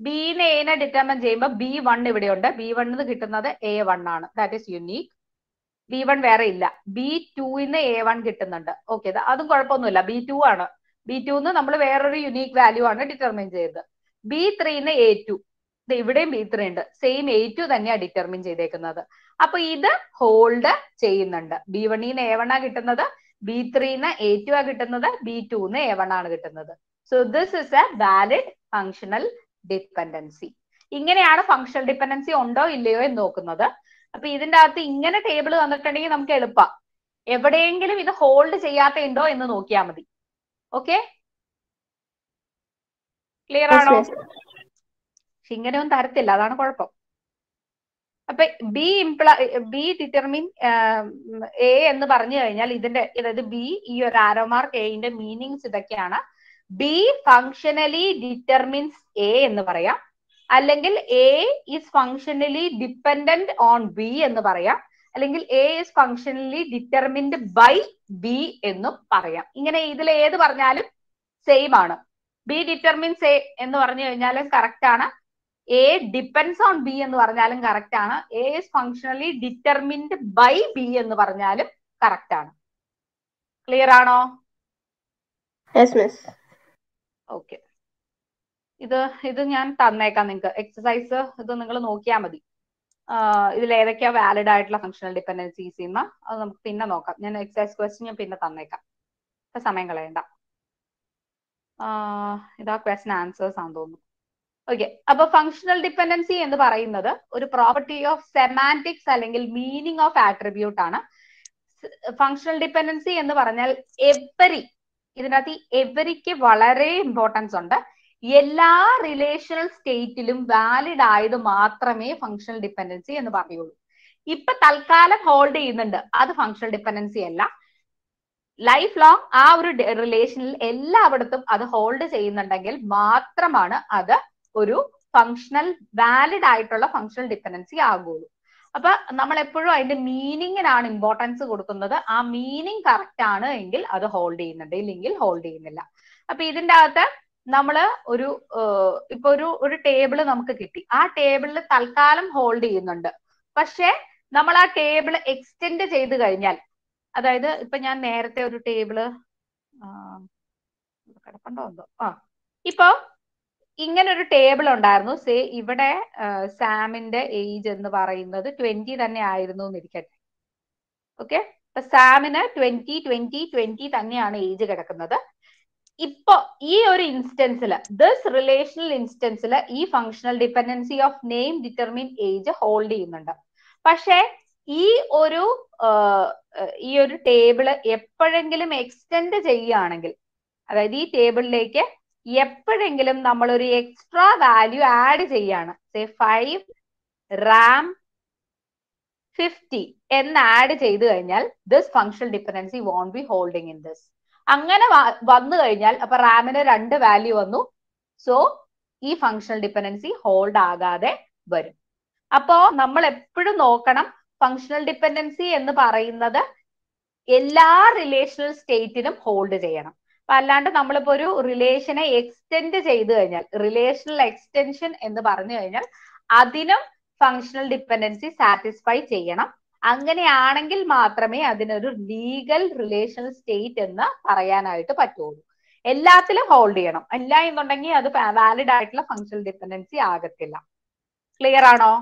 ബിന്ന് എനെ ഡിറ്റർമിൻ ചെയ്യുമ്പോൾ ബി വൺ ഇവിടെയുണ്ട്. ബി വണ്ണിന്ന് കിട്ടുന്നത് എ വൺ ആണ്. That is unique B one വേറെ ഇല്ല. ബി ടുന്ന് എ വൺ കിട്ടുന്നുണ്ട്. ഓക്കെ അതും കുഴപ്പമൊന്നുമില്ല. ബി ടു ആണ്. ബി ടുന്ന് നമ്മൾ വേറൊരു യുനീക് വാല്യൂ ആണ് ഡിറ്റർമിൻ ചെയ്തത്. ബി ത്രീന്ന് എ ടു. ഇവിടെയും ബി ത്രീ ഉണ്ട്. സെയിം എ ടു തന്നെയാണ് ഡിറ്റർമിൻ ചെയ്തേക്കുന്നത്. അപ്പൊ ഇത് ഹോൾഡ് ചെയ്യുന്നുണ്ട്. ബി വണ്ണിന്ന് എ വണ്ണാ കിട്ടുന്നത് ബി ത്രീന്ന് എ ടു ആ കിട്ടുന്നത് ബി ടുന്ന് എ വൺ ആണ് കിട്ടുന്നത്. So this is a valid functional dependency ഇങ്ങനെയാണ് ഫങ്ഷണൽ ഡിപ്പെൻഡൻസി ഉണ്ടോ ഇല്ലയോ എന്ന് നോക്കുന്നത്. അപ്പൊ ഇതിന്റെ അകത്ത് ഇങ്ങനെ ടേബിൾ തന്നിട്ടുണ്ടെങ്കിൽ നമുക്ക് എളുപ്പം. എവിടെയെങ്കിലും ഇത് ഹോൾഡ് ചെയ്യാത്ത ഉണ്ടോ എന്ന് നോക്കിയാൽ മതി. ഓക്കെ ക്ലിയർ ആണോ? ഇങ്ങനെ പക്ഷെ ഇങ്ങനെയൊന്നും തരത്തില്ല. അതാണ് കുഴപ്പം. അപ്പൊ ബി ഇംപ്ല ബി ഡിറ്റർമിൻ എ എന്ന് പറഞ്ഞു കഴിഞ്ഞാൽ ഇതിന്റെ അതായത് ബി ഈ ഒരു ആരോ മാർക്ക് എന്റെ മീനിങ്സ് ഇതൊക്കെയാണ്. ബി ഫങ്ഷനലി ഡിറ്റർമിൻസ് എ എന്ന് പറയാം. അല്ലെങ്കിൽ A is functionally dependent on B എന്ന് പറയാം. അല്ലെങ്കിൽ A is functionally determined by B എന്നും പറയാം. ഇങ്ങനെ ഇതിൽ ഏത് പറഞ്ഞാലും സെയിം ആണ്. ബി ഡിറ്റർമിൻസ് എ എന്ന് പറഞ്ഞു കഴിഞ്ഞാൽ കറക്റ്റ് ആണ്. എ ഡിപ്പെൻസ് ഓൺ ബി എന്ന് പറഞ്ഞാലും കറക്റ്റ് ആണ്. A is functionally determined by B എന്ന് പറഞ്ഞാലും കറക്റ്റ് ആണ്. ക്ലിയർ ആണോ. ഓക്കെ ഇത് ഇത് ഞാൻ തന്നേക്കാം നിങ്ങൾക്ക്. എക്സസൈസ് ഇത് നിങ്ങൾ നോക്കിയാൽ മതി. ഇതിൽ ഏതൊക്കെയാ വാലിഡ് ആയിട്ടുള്ള ഫങ്ഷണൽ ഡിപ്പെൻഡൻസീസ് എന്ന് അത് നമുക്ക് പിന്നെ നോക്കാം. ഞാൻ എക്സസൈസ് ക്വസ്റ്റ്യൻ ഞാൻ പിന്നെ തന്നേക്കാം. ഇപ്പൊ സമയം കളയണ്ട. ഇതാ ക്വസ്റ്റൻ ആൻസേഴ്സ് ആണെന്ന് തോന്നുന്നു. ഓക്കെ അപ്പൊ ഫങ്ഷണൽ ഡിപ്പെൻഡൻസി എന്ന് പറയുന്നത് ഒരു പ്രോപ്പർട്ടി ഓഫ് സെമാന്റിക്സ് അല്ലെങ്കിൽ മീനിങ് ഓഫ് ആട്രിബ്യൂട്ട് ആണ്. ഫങ്ഷണൽ ഡിപ്പെൻഡൻസി എന്ന് പറഞ്ഞാൽ എവരി ഇതിനകത്ത് എവരിക്ക് വളരെ ഇമ്പോർട്ടൻസ് ഉണ്ട്. എല്ലാ റിലേഷണൽ സ്റ്റേറ്റിലും വാലിഡ് ആയത് മാത്രമേ ഫങ്ഷണൽ ഡിപ്പെൻഡൻസി എന്ന് പറയുള്ളൂ. ഇപ്പൊ തൽക്കാലം ഹോൾഡ് ചെയ്യുന്നുണ്ട്. അത് ഫങ്ഷണൽ ഡിപ്പെൻഡൻസി അല്ല. ലൈഫ് ലോങ് ആ ഒരു റിലേഷനിൽ എല്ലായിടത്തും അത് ഹോൾഡ് ചെയ്യുന്നുണ്ടെങ്കിൽ മാത്രമാണ് അത് ഒരു ഫങ്ഷണൽ വാലിഡ് ആയിട്ടുള്ള ഫങ്ഷണൽ ഡിപ്പെൻഡൻസി ആകുള്ളൂ. അപ്പൊ നമ്മൾ എപ്പോഴും അതിന്റെ മീനിങ്ങിനാണ് ഇമ്പോർട്ടൻസ് കൊടുക്കുന്നത്. ആ മീനിങ് കറക്റ്റ് ആണ് എങ്കിൽ അത് ഹോൾഡ് ചെയ്യുന്നുണ്ട്. ഇല്ലെങ്കിൽ ഹോൾഡ് ചെയ്യുന്നില്ല. അപ്പൊ ഇതിന്റെ അകത്ത് നമ്മൾ ഒരു ഇപ്പൊ ഒരു ഒരു ടേബിൾ നമുക്ക് കിട്ടി. ആ ടേബിളിൽ തൽക്കാലം ഹോൾഡ് ചെയ്യുന്നുണ്ട്. പക്ഷേ നമ്മൾ ആ ടേബിൾ എക്സ്റ്റെൻഡ് ചെയ്ത് കഴിഞ്ഞാൽ അതായത് ഇപ്പൊ ഞാൻ നേരത്തെ ഒരു ടേബിൾ കിടപ്പുണ്ടോ എന്തോ? ആ ഇപ്പൊ ഇങ്ങനെ ഒരു ടേബിൾ ഉണ്ടായിരുന്നു. സേ ഇവിടെ സാമിന്റെ ഏജ് എന്ന് പറയുന്നത് ട്വന്റി തന്നെ ആയിരുന്നു എന്നിരിക്കട്ടെ. ഓക്കെ അപ്പൊ സാമിന് ട്വന്റി ട്വന്റി ട്വന്റി തന്നെയാണ് ഏജ് കിടക്കുന്നത്. ഇപ്പൊ ഈ ഒരു ഇൻസ്റ്റൻസിൽ ദിസ് റിലേഷണൽ ഇൻസ്റ്റൻസിൽ ഈ functional dependency of name determine age hold ചെയ്യുന്നുണ്ട്. പക്ഷേ ഈ ഒരു ഈ ഒരു ടേബിൾ എപ്പോഴെങ്കിലും എക്സ്റ്റെൻഡ് ചെയ്യുകയാണെങ്കിൽ അതായത് ഈ ടേബിളിലേക്ക് എപ്പോഴെങ്കിലും നമ്മൾ ഒരു എക്സ്ട്രാ വാല്യൂ ആഡ് ചെയ്യാണ് ഫൈവ് റാം ഫിഫ്റ്റി എന്ന് ആഡ് ചെയ്തു കഴിഞ്ഞാൽ this functional dependency won't be holding in this അങ്ങനെ വന്നു കഴിഞ്ഞാൽ അപ്പൊ റാമിന് രണ്ട് വാല്യൂ വന്നു. സോ ഈ ഫങ്ഷണൽ ഡിപ്പെൻഡൻസി ഹോൾഡ് ആകാതെ വരും. അപ്പോ നമ്മൾ എപ്പോഴും നോക്കണം ഫങ്ഷണൽ ഡിപ്പെൻഡൻസി എന്ന് പറയുന്നത് എല്ലാ റിലേഷണൽ സ്റ്റേറ്റിനും ഹോൾഡ് ചെയ്യണം. അപ്പൊ അല്ലാണ്ട് നമ്മളിപ്പോ ഒരു റിലേഷനെ എക്സ്റ്റെൻഡ് ചെയ്തു കഴിഞ്ഞാൽ റിലേഷണൽ എക്സ്റ്റൻഷൻ എന്ന് പറഞ്ഞു കഴിഞ്ഞാൽ അതിനും ഫങ്ഷണൽ ഡിപ്പെൻഡൻസി സാറ്റിസ്ഫൈ ചെയ്യണം. അങ്ങനെയാണെങ്കിൽ മാത്രമേ അതിനൊരു ലീഗൽ റിലേഷണൽ സ്റ്റേറ്റ് എന്ന് പറയാനായിട്ട് പറ്റുള്ളൂ. എല്ലാത്തിലും ഹോൾഡ് ചെയ്യണം. അല്ല എന്നുണ്ടെങ്കിൽ അത് വാലിഡ് ആയിട്ടുള്ള ഫങ്ഷണൽ ഡിപ്പെൻഡൻസി ആകത്തില്ല. ക്ലിയർ ആണോ.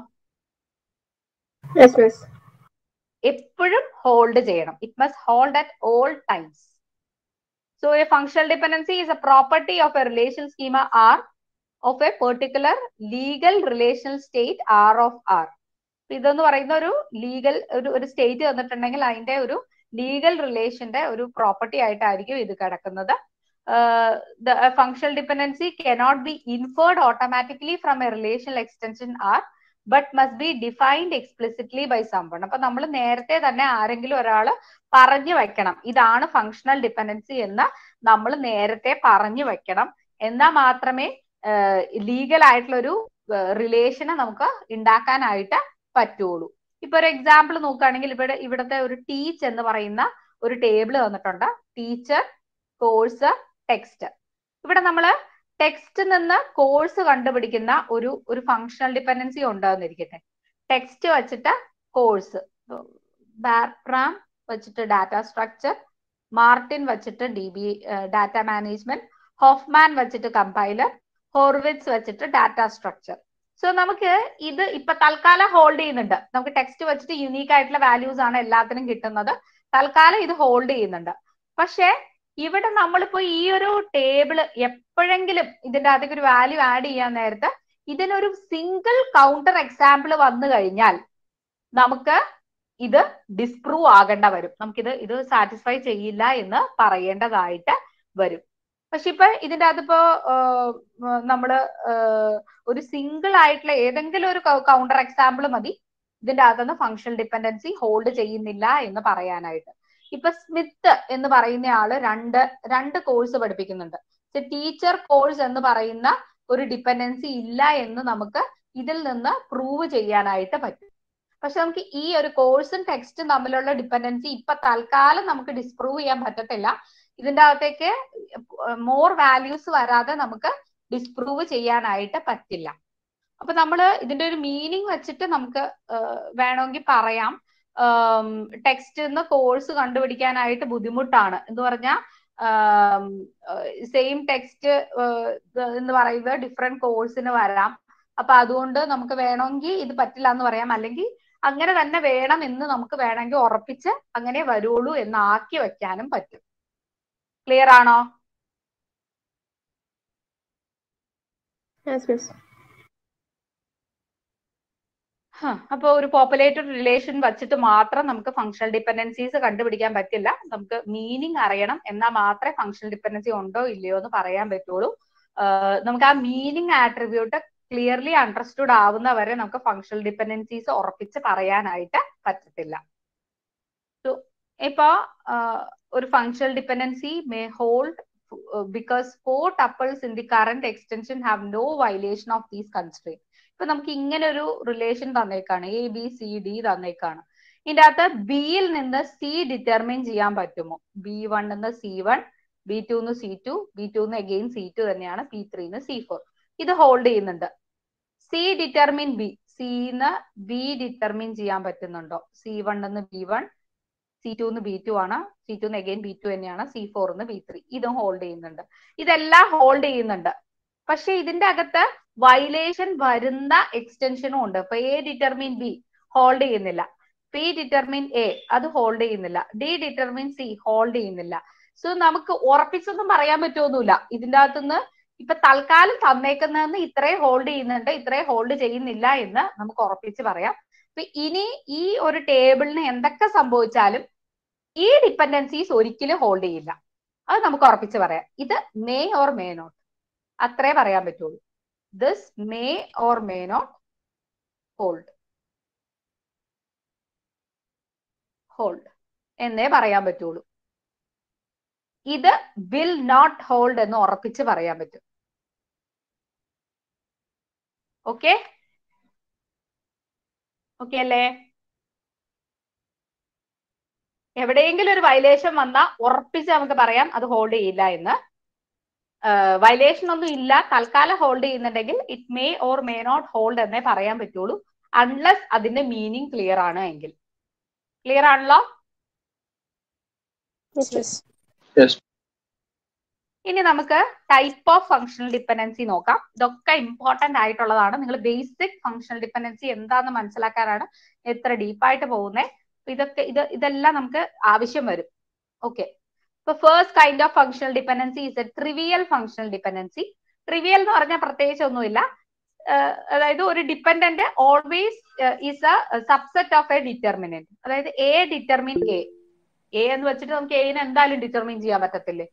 എപ്പോഴും ഹോൾഡ് ചെയ്യണം. It must hold at all times so a functional dependency is a property of a relation schema R of a particular legal relational state R of R. ഇതെന്ന് പറയുന്ന ഒരു legal ഒരു ഒരു state തന്നിട്ടുണ്ടെങ്കിൽ അതിന്റെ ഒരു ലീഗൽ റിലേഷന്റെ ഒരു പ്രോപ്പർട്ടി ആയിട്ടായിരിക്കും ഇത് കിടക്കുന്നത് functional uh, functional be inferred automatically from a relational extension relational extension must be defined explicitly by someone. അപ്പൊ നമ്മൾ നേരത്തെ തന്നെ ആരെങ്കിലും ഒരാൾ പറഞ്ഞു വെക്കണം. ഇതാണ് ഫങ്ഷണൽ ഡിപ്പെൻഡൻസി എന്ന് നമ്മൾ നേരത്തെ പറഞ്ഞു വെക്കണം. എന്നാൽ മാത്രമേ ലീഗൽ ആയിട്ടുള്ള ഒരു റിലേഷനെ നമുക്ക് ഉണ്ടാക്കാനായിട്ട് പറ്റുള്ളൂ. ഇപ്പൊ ഒരു എക്സാമ്പിൾ നോക്കുകയാണെങ്കിൽ ഇവിടെ ഇവിടുത്തെ ഒരു ടീച്ച് എന്ന് പറയുന്ന ഒരു ടേബിൾ തന്നിട്ടുണ്ട് ടീച്ചർ കോഴ്സ് ടെക്സ്റ്റ് ഇവിടെ നമ്മൾ ടെക്സ്റ്റ് നിന്ന് കോഴ്സ് കണ്ടുപിടിക്കുന്ന ഒരു ഒരു ഫങ്ഷണൽ ഡിപ്പെൻഡൻസി ഉണ്ടാകുന്നിരിക്കട്ടെ ടെക്സ്റ്റ് വെച്ചിട്ട് കോഴ്സ് ബാർപ്രാം വെച്ചിട്ട് ഡാറ്റ സ്ട്രക്ചർ മാർട്ടിൻ വെച്ചിട്ട് D B data management Hoffman വെച്ചിട്ട് കമ്പൈലർ ഹോർവിറ്റ്സ് വെച്ചിട്ട് ഡാറ്റ സ്ട്രക്ചർ സോ നമുക്ക് ഇത് ഇപ്പൊ തൽക്കാലം ഹോൾഡ് ചെയ്യുന്നുണ്ട്. നമുക്ക് ടെക്സ്റ്റ് വെച്ചിട്ട് യുണീക്ക് ആയിട്ടുള്ള വാല്യൂസ് ആണ് എല്ലാത്തിനും കിട്ടുന്നത്. തൽക്കാലം ഇത് ഹോൾഡ് ചെയ്യുന്നുണ്ട്. പക്ഷെ ഇവിടെ നമ്മളിപ്പോ ഈ ഒരു ടേബിൾ എപ്പോഴെങ്കിലും ഇതിന്റെ അകത്തേക്ക് ഒരു വാല്യൂ ആഡ് ചെയ്യാൻ നേരത്തെ ഇതിനൊരു സിംഗിൾ കൗണ്ടർ എക്സാമ്പിൾ വന്നു കഴിഞ്ഞാൽ നമുക്ക് ഇത് ഡിസ്പ്രൂവ് ആകേണ്ട വരും. നമുക്കിത് ഇത് സാറ്റിസ്ഫൈ ചെയ്യില്ല എന്ന് പറയേണ്ടതായിട്ട് വരും. പക്ഷെ ഇപ്പൊ ഇതിന്റെ അതിപ്പോ നമ്മൾ ഒരു സിംഗിൾ ആയിട്ടുള്ള ഏതെങ്കിലും ഒരു കൗണ്ടർ എക്സാമ്പിൾ മതി. ഇതിന്റെ അകത്തുനിന്ന് ഫങ്ഷണൽ ഡിപ്പെൻഡൻസി ഹോൾഡ് ചെയ്യുന്നില്ല എന്ന് പറയാനായിട്ട്. ഇപ്പൊ സ്മിത്ത് എന്ന് പറയുന്ന ആൾ രണ്ട് രണ്ട് കോഴ്സ് പഠിപ്പിക്കുന്നുണ്ട്. ടീച്ചർ കോഴ്സ് എന്ന് പറയുന്ന ഒരു ഡിപ്പെൻഡൻസി ഇല്ല എന്ന് നമുക്ക് ഇതിൽ നിന്ന് പ്രൂവ് ചെയ്യാനായിട്ട് പറ്റും. പക്ഷെ നമുക്ക് ഈ ഒരു കോഴ്സും ടെക്സ്റ്റും തമ്മിലുള്ള ഡിപ്പെൻഡൻസി ഇപ്പൊ തൽക്കാലം നമുക്ക് ഡിസ്പ്രൂവ് ചെയ്യാൻ പറ്റത്തില്ല. ഇതിന്റെ അകത്തേക്ക് മോർ വാല്യൂസ് വരാതെ നമുക്ക് ഡിസ്പ്രൂവ് ചെയ്യാനായിട്ട് പറ്റില്ല. അപ്പൊ നമ്മൾ ഇതിന്റെ ഒരു മീനിങ് വെച്ചിട്ട് നമുക്ക് വേണമെങ്കിൽ പറയാം. ടെക്സ്റ്റ് നിന്ന് കോഴ്സ് കണ്ടുപിടിക്കാനായിട്ട് ബുദ്ധിമുട്ടാണ്. എന്ന് പറഞ്ഞാൽ സെയിം ടെക്സ്റ്റ് എന്ന് പറയുന്നത് ഡിഫറെന്റ് കോഴ്സിന് വരാം. അപ്പൊ അതുകൊണ്ട് നമുക്ക് വേണമെങ്കിൽ ഇത് പറ്റില്ല എന്ന് പറയാം. അല്ലെങ്കിൽ അങ്ങനെ തന്നെ വേണം എന്ന് നമുക്ക് വേണമെങ്കിൽ ഉറപ്പിച്ച് അങ്ങനെ വരുള്ളൂ എന്ന് ആക്കി വെക്കാനും പറ്റും. ക്ലിയർ ആണോ. അപ്പൊ ഒരു പോപ്പുലേറ്റഡ് റിലേഷൻ വെച്ചിട്ട് മാത്രം നമുക്ക് ഫങ്ഷണൽ ഡിപ്പെൻഡൻസീസ് കണ്ടുപിടിക്കാൻ പറ്റില്ല. നമുക്ക് മീനിങ് അറിയണം. എന്നാൽ മാത്രമേ ഫങ്ഷണൽ ഡിപ്പെൻഡൻസി ഉണ്ടോ ഇല്ലയോ എന്ന് പറയാൻ പറ്റുള്ളൂ. നമുക്ക് ആ മീനിങ് ആട്രിബ്യൂട്ട് ക്ലിയർലി അണ്ടർസ്റ്റുഡ് ആവുന്ന വരെ നമുക്ക് ഫങ്ഷണൽ ഡിപ്പെൻഡൻസീസ് ഉറപ്പിച്ച് പറയാനായിട്ട് പറ്റത്തില്ല. ഇപ്പൊ ഒരു functional dependency may hold because for tuples in the current extension have no violation of these constraint ഇപ്പൊ നമുക്ക് ഇങ്ങനെ ഒരു റിലേഷൻ തന്നേക്കാണ് എ ബി സി ഡി തന്നേക്കാണ്. ഇതിന്റെ അകത്ത് ബിയിൽ നിന്ന് സി ഡിറ്റർമിൻ ചെയ്യാൻ പറ്റുമോ? ബി വൺ നിന്ന് സി വൺ ബി ടു നിന്ന് സി ടു ബി ടു നിന്ന് അഗെയിൻ സി ടു തന്നെയാണ് പി ത്രീ സി ഫോർ ഇത് ഹോൾഡ് ചെയ്യുന്നുണ്ട്. സി ഡിറ്റർമിൻ ബി സിന്ന് ബി ഡിറ്റർമിൻ ചെയ്യാൻ പറ്റുന്നുണ്ടോ? സി വൺ നിന്ന് B one C two B two ആണ് C two again B two തന്നെയാണ് സി ഫോർ ബി ത്രീ ഇതും ഹോൾഡ് ചെയ്യുന്നുണ്ട്. ഇതെല്ലാം ഹോൾഡ് ചെയ്യുന്നുണ്ട്. പക്ഷെ ഇതിന്റെ അകത്ത് വയലേഷൻ വരുന്ന എക്സ്റ്റൻഷനും ഉണ്ട്. ഇപ്പൊ എ ഡിറ്റർമിൻ ബി ഹോൾഡ് ചെയ്യുന്നില്ല. പി ഡിറ്റർമിൻ എ അത് ഹോൾഡ് ചെയ്യുന്നില്ല. ഡി ഡിറ്റർമിൻ സി ഹോൾഡ് ചെയ്യുന്നില്ല. സോ നമുക്ക് ഉറപ്പിച്ചൊന്നും പറയാൻ പറ്റുമൊന്നുമില്ല ഇതിന്റെ അകത്തുനിന്ന് ഇപ്പൊ തൽക്കാലം തന്നേക്കുന്നതെന്ന് ഇത്രയും ഹോൾഡ് ചെയ്യുന്നുണ്ട് ഇത്രയും ഹോൾഡ് ചെയ്യുന്നില്ല എന്ന് നമുക്ക് ഉറപ്പിച്ച് പറയാം. അപ്പൊ ഇനി ഈ ഒരു ടേബിളിന് എന്തൊക്കെ സംഭവിച്ചാലും ഈ ഡിപ്പെൻഡൻസീസ് ഒരിക്കലും ഹോൾഡ് ചെയ്യില്ല. അത് നമുക്ക് ഉറപ്പിച്ച് പറയാം. ഇത് മേ ഓർ മേ നോട്ട് അത്രേ പറയാൻ പറ്റുള്ളൂ. This may or may not hold hold എന്നേ പറയാൻ പറ്റുള്ളൂ. ഇത് വിൽ നോട്ട് ഹോൾഡ് എന്ന് ഉറപ്പിച്ച് പറയാൻ പറ്റും. ഓക്കെ ഓക്കെ അല്ലേ? എവിടെയെങ്കിലും ഒരു വയലേഷൻ വന്നാൽ ഉറപ്പിച്ച് നമുക്ക് പറയാം അത് ഹോൾഡ് ചെയ്യില്ല എന്ന്. വയലേഷൻ ഒന്നും ഇല്ല. തൽക്കാലം ഹോൾഡ് ചെയ്യുന്നുണ്ടെങ്കിൽ it may or may not hold എന്നേ പറയാൻ പറ്റുള്ളൂ. അൺലെസ് അതിന്റെ മീനിങ് ക്ലിയർ ആണ് എങ്കിൽ. ക്ലിയർ ആണല്ലോ? Yes, ഇനി നമുക്ക് ടൈപ്പ് ഓഫ് ഫങ്ഷണൽ ഡിപ്പെൻഡൻസി നോക്കാം. ഇതൊക്കെ ഇമ്പോർട്ടന്റ് ആയിട്ടുള്ളതാണ്. നിങ്ങൾ ബേസിക് ഫങ്ഷണൽ ഡിപ്പെൻഡൻസി എന്താന്ന് മനസ്സിലാക്കാനാണ് എത്ര ഡീപ്പായിട്ട് പോകുന്നത് ഇതൊക്കെ ഇത് ഇതെല്ലാം നമുക്ക് ആവശ്യം വരും. ഓക്കെ ഇപ്പൊ first kind of functional dependency is a trivial functional dependency trivial എന്ന് പറഞ്ഞാൽ പ്രത്യേകിച്ച് ഒന്നുമില്ല അതായത് ഒരു dependent always is a subset of a determinant അതായത് എ ഡിറ്റർമിൻ എ എ എന്ന് വെച്ചിട്ട് നമുക്ക് എനെ എന്തായാലും ഡിറ്റർമിൻ ചെയ്യാൻ പറ്റത്തില്ലേ?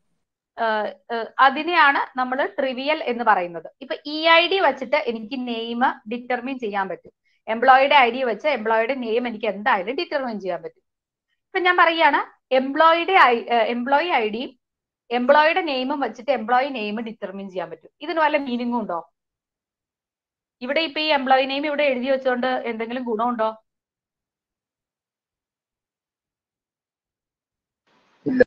അതിനെയാണ് നമ്മൾ ട്രിവിയൽ എന്ന് പറയുന്നത്. ഇപ്പൊ ഇ ഐ ഡി വെച്ചിട്ട് എനിക്ക് നെയിം ഡിറ്റർമിൻ ചെയ്യാൻ പറ്റും. എംപ്ലോയിയുടെ ഐ ഡി വെച്ച് എംപ്ലോയിയുടെ നെയിം എനിക്ക് എന്തായാലും ഡിറ്റർമിൻ ചെയ്യാൻ പറ്റും. ഇപ്പൊ ഞാൻ പറയാണ് എംപ്ലോയിയുടെ എംപ്ലോയി ഐ ഡിയും എംപ്ലോയിയുടെ നെയിമും വെച്ചിട്ട് എംപ്ലോയി നെയിം ഡിറ്റർമിൻ ചെയ്യാൻ പറ്റും. ഇതിന് വല്ല മീനിങ്ങും ഉണ്ടോ? ഇവിടെ ഇപ്പൊ ഈ എംപ്ലോയി നെയിം ഇവിടെ എഴുതി വെച്ചുകൊണ്ട് എന്തെങ്കിലും ഗുണമുണ്ടോ? ഇല്ല.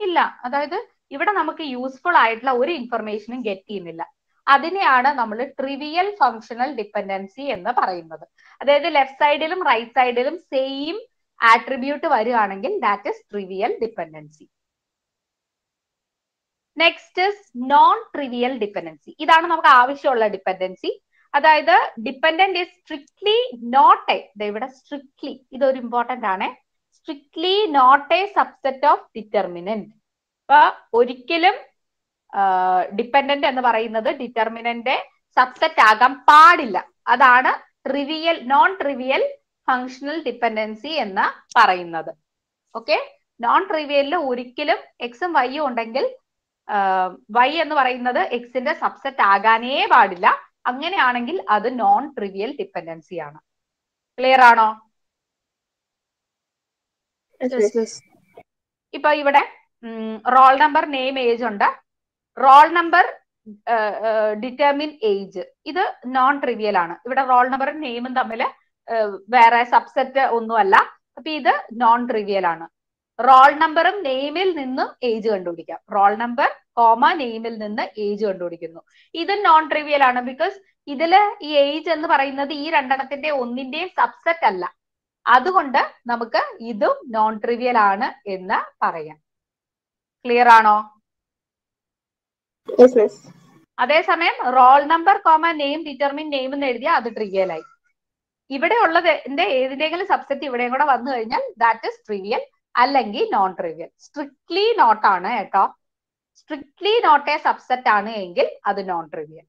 ഇല്ല. അതായത് ഇവിടെ നമുക്ക് യൂസ്ഫുൾ ആയിട്ടുള്ള ഒരു ഇൻഫർമേഷനും ഗെറ്റ് ചെയ്യുന്നില്ല. അതിനെയാണ് നമ്മൾ ട്രിവിയൽ ഫങ്ഷണൽ ഡിപ്പെൻഡൻസി എന്ന് പറയുന്നത്. അതായത് ലെഫ്റ്റ് സൈഡിലും റൈറ്റ് സൈഡിലും സെയിം ആട്രിബ്യൂട്ട് വരികയാണെങ്കിൽ that is trivial dependency next is non trivial dependency ഇതാണ് നമുക്ക് ആവശ്യമുള്ള ഡിപ്പെൻഡൻസി അതായത് dependent is strictly not a ഇവിടെ സ്ട്രിക്ട്ലി ഇതൊരു ഇമ്പോർട്ടന്റ് ആണ്. Strictly not a subset of determinant അപ്പൊ ഒരിക്കലും ഡിപ്പെൻഡന്റ് എന്ന് പറയുന്നത് ഡിറ്റർമിനന്റ് സബ്സെറ്റ് ആകാൻ പാടില്ല. അതാണ് trivial non trivial functional dependency എന്ന് പറയുന്നത്. ഓക്കെ നോൺ ട്രിവിയലിൽ ഒരിക്കലും എക്സും വൈയും ഉണ്ടെങ്കിൽ വൈ എന്ന് പറയുന്നത് എക്സിന്റെ സബ്സെറ്റ് ആകാനേ പാടില്ല. അങ്ങനെയാണെങ്കിൽ അത് നോൺ ട്രിവിയൽ ഡിപ്പെൻഡൻസി ആണ്? ക്ലിയർ ആണോ. ഇപ്പൊ ഇവിടെ റോൾ നമ്പർ നെയിം ഏജ് ഉണ്ട്. റോൾ നമ്പർ ഡിറ്റർമിൻ ഏജ് ഇത് നോൺ ട്രിവിയൽ ആണ്. ഇവിടെ റോൾ നമ്പറും നെയിമും തമ്മിൽ വേറെ സബ്സെറ്റ് ഒന്നുമല്ല. അപ്പൊ ഇത് നോൺ ട്രിവിയൽ ആണ് റോൾ നമ്പറും നെയിമിൽ നിന്നും ഏജ് കണ്ടുപിടിക്കാം. റോൾ നമ്പർ കോമ നെയിമിൽ നിന്ന് ഏജ് കണ്ടുപിടിക്കുന്നു. ഇത് നോൺ ട്രിവിയൽ ആണ് ബിക്കോസ് ഇതിൽ ഈ ഏജ് എന്ന് പറയുന്നത് ഈ രണ്ടെണ്ണത്തിന്റെ ഒന്നിന്റെയും സബ്സെറ്റ് അല്ല. അതുകൊണ്ട് നമുക്ക് ഇതും നോൺ ട്രിവിയൽ ആണ് എന്ന് പറയാം. ക്ലിയർ ആണോ. അതേസമയം roll number comma name determine name എന്ന് എഴുതിയാൽ അത് ട്രിവിയൽ ആയി. ഇവിടെ ഉള്ളതിന്റെ ഏതിന്റെങ്കിലും സബ്സെറ്റ് ഇവിടെയും കൂടെ വന്നു കഴിഞ്ഞാൽ ദാറ്റ് ഇസ് ട്രിവിയൽ അല്ലെങ്കിൽ നോൺ ട്രിവിയൽ സ്ട്രിക്ട്ലി നോട്ട് ആണ് കേട്ടോ. സ്ട്രിക്ട്ലി നോട്ട് എ സബ്സെറ്റ് ആണ് എങ്കിൽ അത് നോൺ ട്രിവിയൽ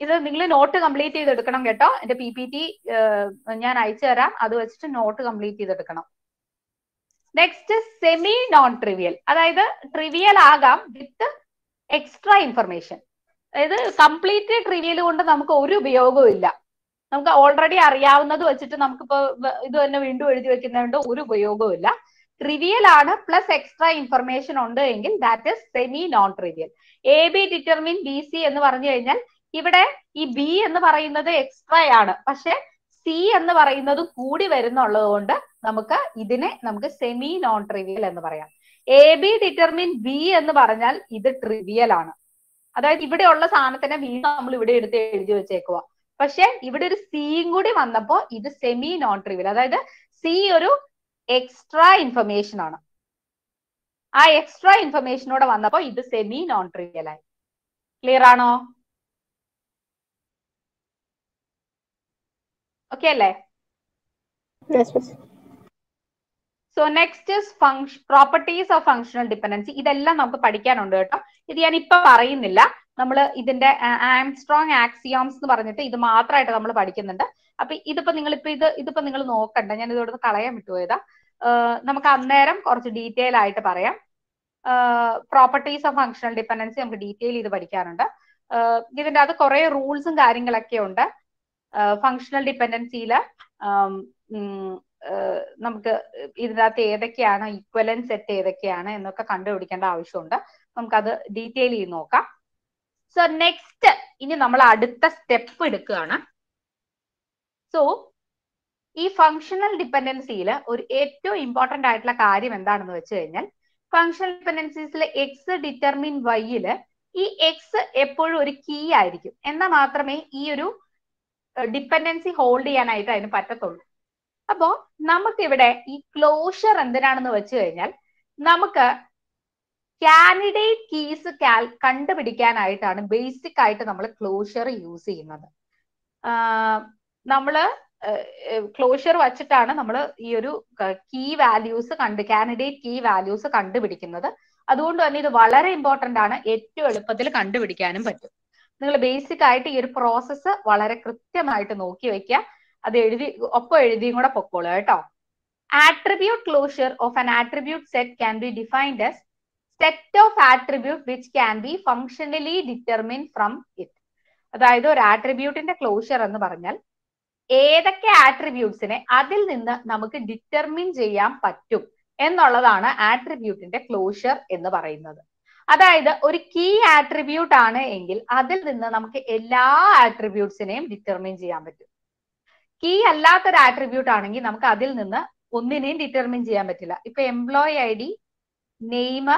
ഇത് നിങ്ങൾ നോട്ട് കംപ്ലീറ്റ് ചെയ്തെടുക്കണം കേട്ടോ. എന്റെ പി പി ടി ഞാൻ അയച്ചു തരാം. അത് വെച്ചിട്ട് നോട്ട് കംപ്ലീറ്റ് ചെയ്തെടുക്കണം. നെക്സ്റ്റ് സെമി നോൺ ട്രിവിയൽ അതായത് ട്രിവിയൽ ആകാം വിത്ത് എക്സ്ട്രാ ഇൻഫർമേഷൻ അതായത് കംപ്ലീറ്റ് ട്രിവിയൽ കൊണ്ട് നമുക്ക് ഒരു ഉപയോഗവും ഇല്ല. നമുക്ക് ഓൾറെഡി അറിയാവുന്നത് വെച്ചിട്ട് നമുക്കിപ്പോ ഇത് തന്നെ വീണ്ടും എഴുതി വെക്കുന്നതുകൊണ്ട് ഒരു ഉപയോഗവും ഇല്ല. ട്രിവിയൽ ആണ് പ്ലസ് എക്സ്ട്രാ ഇൻഫർമേഷൻ ഉണ്ട് എങ്കിൽ that is semi non trivial A B determine B C എന്ന് പറഞ്ഞു കഴിഞ്ഞാൽ ഇവിടെ ഈ ബി എന്ന് പറയുന്നത് എക്സ്ട്രാ ആണ്. പക്ഷെ സി എന്ന് പറയുന്നത് കൂടി വരുന്നുള്ളത് കൊണ്ട് നമുക്ക് ഇതിനെ നമുക്ക് സെമി നോൺ ട്രിവിയൽ എന്ന് പറയാം. എ ബി ഡിറ്റർമിൻ ബി എന്ന് പറഞ്ഞാൽ ഇത് ട്രിവിയൽ ആണ്. അതായത് ഇവിടെയുള്ള സാധനത്തിനെ വീണ്ടും നമ്മൾ ഇവിടെ എടുത്ത് എഴുതി വെച്ചേക്കുക പക്ഷെ ഇവിടെ ഒരു സിയും കൂടി വന്നപ്പോ ഇത് സെമി നോൺ ട്രിവിയൽ അതായത് സി ഒരു എക്സ്ട്രാ ഇൻഫർമേഷൻ ആണ്. ആ എക്സ്ട്രാ ഇൻഫർമേഷനോടെ വന്നപ്പോ ഇത് സെമി നോൺ ട്രിവിയൽ ആയി. ക്ലിയർ ആണോ? ഓക്കെ അല്ലേ. So next is function properties of functional dependency ഇതെല്ലാം നമുക്ക് പഠിക്കാനുണ്ട് കേട്ടോ. ഇത് ഞാൻ ഇപ്പൊ പറയുന്നില്ല. നമ്മൾ ഇതിന്റെ ആംസ്ട്രോങ് ആക്സിയോംസ് എന്ന് പറഞ്ഞിട്ട് ഇത് മാത്രമായിട്ട് നമ്മൾ പഠിക്കുന്നുണ്ട്. അപ്പൊ ഇതിപ്പോ നിങ്ങൾ ഇപ്പൊ ഇത് ഇതിപ്പോ നിങ്ങൾ നോക്കണ്ട. ഞാൻ ഇതോടെ കളയാൻ വിട്ടുപോയതാ നമുക്ക് അന്നേരം കുറച്ച് ഡീറ്റെയിൽ ആയിട്ട് പറയാം. പ്രോപ്പർട്ടീസ് ഓഫ് ഫങ്ഷണൽ ഡിപ്പെൻഡൻസി നമുക്ക് ഡീറ്റെയിൽ ചെയ്ത് പഠിക്കാനുണ്ട്. ഇതിന്റെ അത് കുറെ റൂൾസും കാര്യങ്ങളൊക്കെ ഉണ്ട്. ഫങ്ഷണൽ ഡിപ്പെൻഡൻസിയിൽ നമുക്ക് ഇതിനകത്ത് ഏതൊക്കെയാണ് ഈക്വലൻ സെറ്റ് ഏതൊക്കെയാണ് എന്നൊക്കെ കണ്ടുപിടിക്കേണ്ട ആവശ്യമുണ്ട്. നമുക്കത് ഡീറ്റെയിൽ ചെയ്ത് നോക്കാം. സോ നെക്സ്റ്റ് ഇനി നമ്മൾ അടുത്ത സ്റ്റെപ്പ് എടുക്കുകയാണ്. സോ ഈ ഫങ്ഷണൽ ഡിപ്പെൻഡൻസിയിൽ ഒരു ഏറ്റവും ഇമ്പോർട്ടന്റ് ആയിട്ടുള്ള കാര്യം എന്താണെന്ന് വെച്ച് കഴിഞ്ഞാൽ ഫങ്ഷണൽ ഡിപ്പെൻഡൻസീസിൽ എക്സ് ഡിറ്റർമിൻ വൈയിൽ ഈ എക്സ് എപ്പോഴും ഒരു കീ ആയിരിക്കും. എന്നാൽ മാത്രമേ ഈ ഒരു ഡിപ്പെൻഡൻസി ഹോൾഡ് ചെയ്യാനായിട്ട് അതിന് പറ്റത്തുള്ളൂ. അപ്പോ നമുക്കിവിടെ ഈ ക്ലോഷർ എന്തിനാണെന്ന് വെച്ച് കഴിഞ്ഞാൽ നമുക്ക് കാൻഡിഡേറ്റ് കീസ് കണ്ടുപിടിക്കാനായിട്ടാണ് ബേസിക് ആയിട്ട് നമ്മൾ ക്ലോഷർ യൂസ് ചെയ്യുന്നത്. നമ്മൾ ക്ലോഷർ വച്ചിട്ടാണ് നമ്മൾ ഈ ഒരു കീ വാല്യൂസ് കണ്ട് കാൻഡിഡേറ്റ് കീ വാല്യൂസ് കണ്ടുപിടിക്കുന്നത്. അതുകൊണ്ട് തന്നെ ഇത് വളരെ ഇമ്പോർട്ടന്റ് ആണ്. ഏറ്റവും എളുപ്പത്തിൽ കണ്ടുപിടിക്കാനും പറ്റും. നിങ്ങൾ ബേസിക് ആയിട്ട് ഈ ഒരു പ്രോസസ്സ് വളരെ കൃത്യമായിട്ട് നോക്കി വെക്കുക അത് എഴുതി ഒപ്പം എഴുതിയും കൂടെ പൊക്കോളൂ കേട്ടോ. Attribute closure of an attribute set can be defined as set of attribute which can be functionally determine from it അതായത് ഒരു ആട്രിബ്യൂട്ടിന്റെ ക്ലോഷർ എന്ന് പറഞ്ഞാൽ ഏതൊക്കെ ആട്രിബ്യൂട്ട്സിനെ അതിൽ നിന്ന് നമുക്ക് ഡിറ്റർമിൻ ചെയ്യാൻ പറ്റും എന്നുള്ളതാണ് ആട്രിബ്യൂട്ടിന്റെ ക്ലോഷർ എന്ന് പറയുന്നത്. അതായത് ഒരു കീ ആട്രിബ്യൂട്ട് ആണ് എങ്കിൽ അതിൽ നിന്ന് നമുക്ക് എല്ലാ ആട്രിബ്യൂട്ട്സിനെയും ഡിറ്റർമിൻ ചെയ്യാൻ പറ്റും. കീ അല്ലാത്തൊരു ആട്രിബ്യൂട്ട് ആണെങ്കിൽ നമുക്ക് അതിൽ നിന്ന് ഒന്നിനെയും ഡിറ്റർമിൻ ചെയ്യാൻ പറ്റില്ല. ഇപ്പൊ employee I D name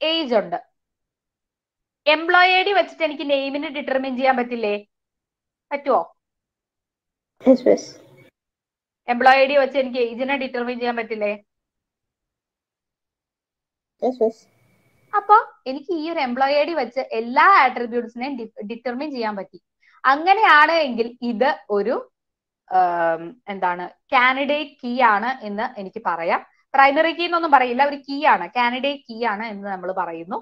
age ഉണ്ട്. എംപ്ലോയി ഐ ഡി വെച്ചിട്ട് എനിക്ക് നെയിമിനെ ഡിറ്റർമിൻ ചെയ്യാൻ പറ്റില്ലേ? പറ്റുമോ. എംപ്ലോയി ഐ ഡി വെച്ച് എനിക്ക് ഏജിനെ ഡിറ്റർമിൻ ചെയ്യാൻ പറ്റില്ലേ. അപ്പൊ എനിക്ക് ഈ ഒരു എംപ്ലോയി ഐ ഡി വെച്ച് എല്ലാ ആട്രിബ്യൂട്ട്സിനെയും ഡിറ്റർമിൻ ചെയ്യാൻ പറ്റി. അങ്ങനെയാണ് എങ്കിൽ ഇത് ഒരു എന്താണ് കാൻഡിഡേറ്റ് കീ ആണ് എന്ന് എനിക്ക് പറയാം. പ്രൈമറി കീ എന്നൊന്നും പറയില്ല. ഒരു കീ ആണ്. കാൻഡിഡേറ്റ് കീ ആണ് എന്ന് നമ്മൾ പറയുന്നു.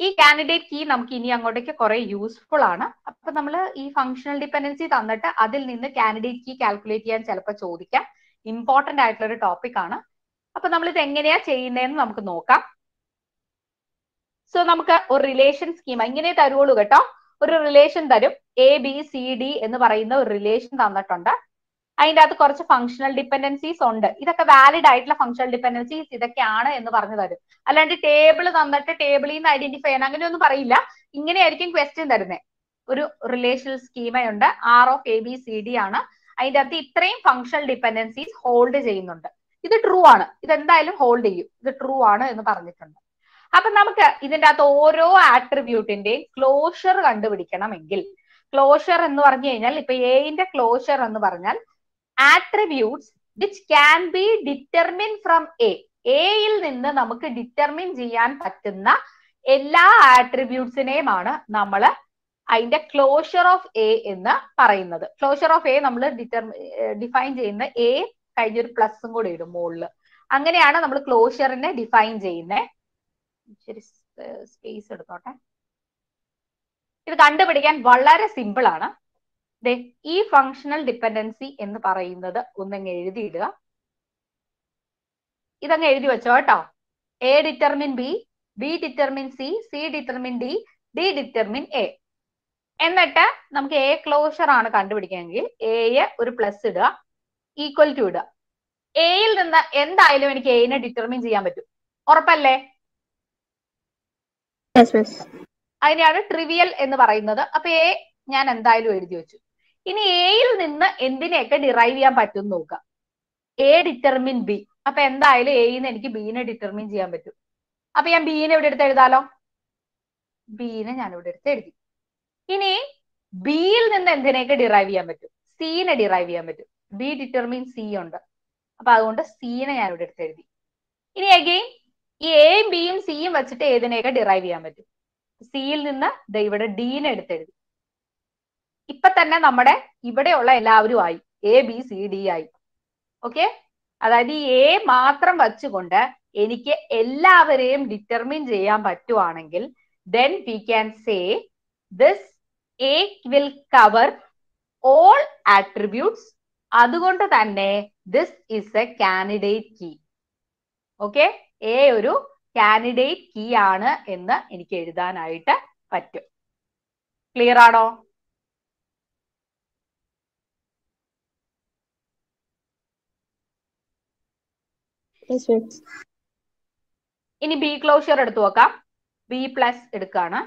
ഈ കാൻഡിഡേറ്റ് കീ നമുക്ക് ഇനി അങ്ങോട്ടേക്ക് കുറെ യൂസ്ഫുൾ ആണ്. അപ്പൊ നമ്മൾ ഈ ഫങ്ഷണൽ ഡിപ്പെൻഡൻസി തന്നിട്ട് അതിൽ നിന്ന് കാൻഡിഡേറ്റ് കീ കാൽക്കുലേറ്റ് ചെയ്യാൻ ചിലപ്പോൾ ചോദിക്കാം. ഇമ്പോർട്ടന്റ് ആയിട്ടുള്ള ഒരു ടോപ്പിക് ആണ്. അപ്പൊ നമ്മൾ ഇത് എങ്ങനെയാ ചെയ്യുന്നതെന്ന് നമുക്ക് നോക്കാം. സോ നമുക്ക് ഒരു റിലേഷൻ സ്കീമ ഇങ്ങനെ തരുവുള്ളൂ കേട്ടോ. ഒരു റിലേഷൻ തരും. എ ബി സി ഡി എന്ന് പറയുന്ന ഒരു റിലേഷൻ തന്നിട്ടുണ്ട്. അതിന്റെ അകത്ത് കുറച്ച് ഫങ്ഷണൽ ഡിപ്പെൻഡൻസീസ് ഉണ്ട്. ഇതൊക്കെ വാലിഡ് ആയിട്ടുള്ള ഫങ്ഷണൽ ഡിപ്പെൻഡൻസീസ് ഇതൊക്കെയാണ് എന്ന് പറഞ്ഞു തരും. അല്ലാണ്ട് ടേബിൾ തന്നിട്ട് ടേബിളിൽ നിന്ന് ഐഡന്റിഫൈ ചെയ്യണം. അങ്ങനെയൊന്നും പറയില്ല. ഇങ്ങനെയായിരിക്കും ക്വസ്റ്റ്യൻ തരുന്നത് ഒരു relational സ്കീമയുണ്ട് R of A B C D ആണ്. അതിന്റെ അകത്ത് ഇത്രയും ഫങ്ഷണൽ ഡിപ്പെൻഡൻസീസ് ഹോൾഡ് ചെയ്യുന്നുണ്ട്. ഇത് ട്രൂ ആണ്. ഇതെന്തായാലും ഹോൾഡ് ചെയ്യും. ഇത് ട്രൂ ആണ് എന്ന് പറഞ്ഞിട്ടുണ്ട്. അപ്പൊ നമുക്ക് ഇതിന്റെ അകത്ത് ഓരോ ആട്രിബ്യൂട്ടിന്റെയും ക്ലോഷർ കണ്ടുപിടിക്കണമെങ്കിൽ ക്ലോഷർ എന്ന് പറഞ്ഞു കഴിഞ്ഞാൽ ഇപ്പൊ എന്റെ ക്ലോഷർ എന്ന് പറഞ്ഞാൽ attributes which can be determine from A എയിൽ നിന്ന് നമുക്ക് ഡിറ്റർമിൻ ചെയ്യാൻ പറ്റുന്ന എല്ലാ ആട്രിബ്യൂട്ട്സിനെയുമാണ് നമ്മൾ അതിന്റെ ക്ലോഷർ ഓഫ് എ എന്ന് പറയുന്നത്. ക്ലോഷർ ഓഫ് എ നമ്മൾ ഡിറ്റർമി ഡിഫൈൻ ചെയ്യുന്ന എ കഴിഞ്ഞൊരു പ്ലസും കൂടെ ഇടും മുകളിൽ അങ്ങനെയാണ് നമ്മൾ ക്ലോഷറിനെ ഡിഫൈൻ ചെയ്യുന്നത് സ്പേസ് എടുത്തോട്ടെ. ഇത് കണ്ടുപിടിക്കാൻ വളരെ സിമ്പിൾ ആണ്. ദേ ഈ ഫങ്ഷണൽ ഡിപ്പെൻഡൻസി എന്ന് പറയുന്നത് ഒന്നങ്ങ് എഴുതിയിടുക. ഇതങ്ങ് എഴുതി വെച്ചോ കേട്ടോ. A determine B B determine C C determine D D determine A എന്നിട്ട് നമുക്ക് എ ക്ലോഷർ ആണ് കണ്ടുപിടിക്കുകയെങ്കിൽ എയെ ഒരു പ്ലസ് ഇടുക ഈക്വൽ ടു ഇടുക. എയിൽ നിന്ന് എന്തായാലും എനിക്ക് എനെ ഡിറ്റർമിൻ ചെയ്യാൻ പറ്റും. ഉറപ്പല്ലേ. അതിനെയാണ് ട്രിവിയൽ എന്ന് പറയുന്നത്. അപ്പൊ എ ഞാൻ എന്തായാലും എഴുതി വെച്ചു. ഇനി എയിൽ നിന്ന് എന്തിനെയൊക്കെ ഡിറൈവ് ചെയ്യാൻ പറ്റും നോക്കുക. എ ഡിറ്റർമിൻ ബി അപ്പൊ എന്തായാലും എയിൽ നിന്ന് എനിക്ക് ബീനെ ഡിറ്റർമിൻ ചെയ്യാൻ പറ്റും. അപ്പൊ ഞാൻ ബീനെ ഇവിടെ എടുത്ത് എഴുതാലോ? ബീനെ ഞാൻ ഇവിടെ എടുത്ത് എഴുതി. ഇനി ബിയിൽ നിന്ന് എന്തിനെയൊക്കെ ഡിറൈവ് ചെയ്യാൻ പറ്റും? സീനെ ഡിറൈവ് ചെയ്യാൻ പറ്റും. ബി ഡിറ്റർമിൻ സി ഉണ്ട്. അപ്പൊ അതുകൊണ്ട് സീനെ ഞാൻ ഇവിടെ എടുത്ത് എഴുതി. ഇനി അഗെയിൻ ഈ എയും ബിയും സിയും വെച്ചിട്ട് ഏതിനെയൊക്കെ ഡിറൈവ് ചെയ്യാൻ പറ്റും? സിയിൽ നിന്ന് ഇവിടെ ഡീനെ എടുത്തെഴുതി ഇപ്പൊ തന്നെ നമ്മുടെ ഇവിടെയുള്ള എല്ലാവരും ആയി. എ ബി സി ഡി ആയി. ഓക്കെ അതായത് ഈ എ മാത്രം വച്ചുകൊണ്ട് എനിക്ക് എല്ലാവരെയും ഡിറ്റർമിൻ ചെയ്യാൻ പറ്റുവാണെങ്കിൽ then we can say this A will cover all attributes അതുകൊണ്ട് തന്നെ this is a candidate key okay A ഒരു കാൻഡിഡേറ്റ് കീ ആണ് എന്ന് എനിക്ക് എഴുതാനായിട്ട് പറ്റും. ക്ലിയർ ആണോ? ഇനി ബി ക്ലോഷർ എടുത്തു നോക്കാം. ബി പ്ലസ് എടുക്കാണ്.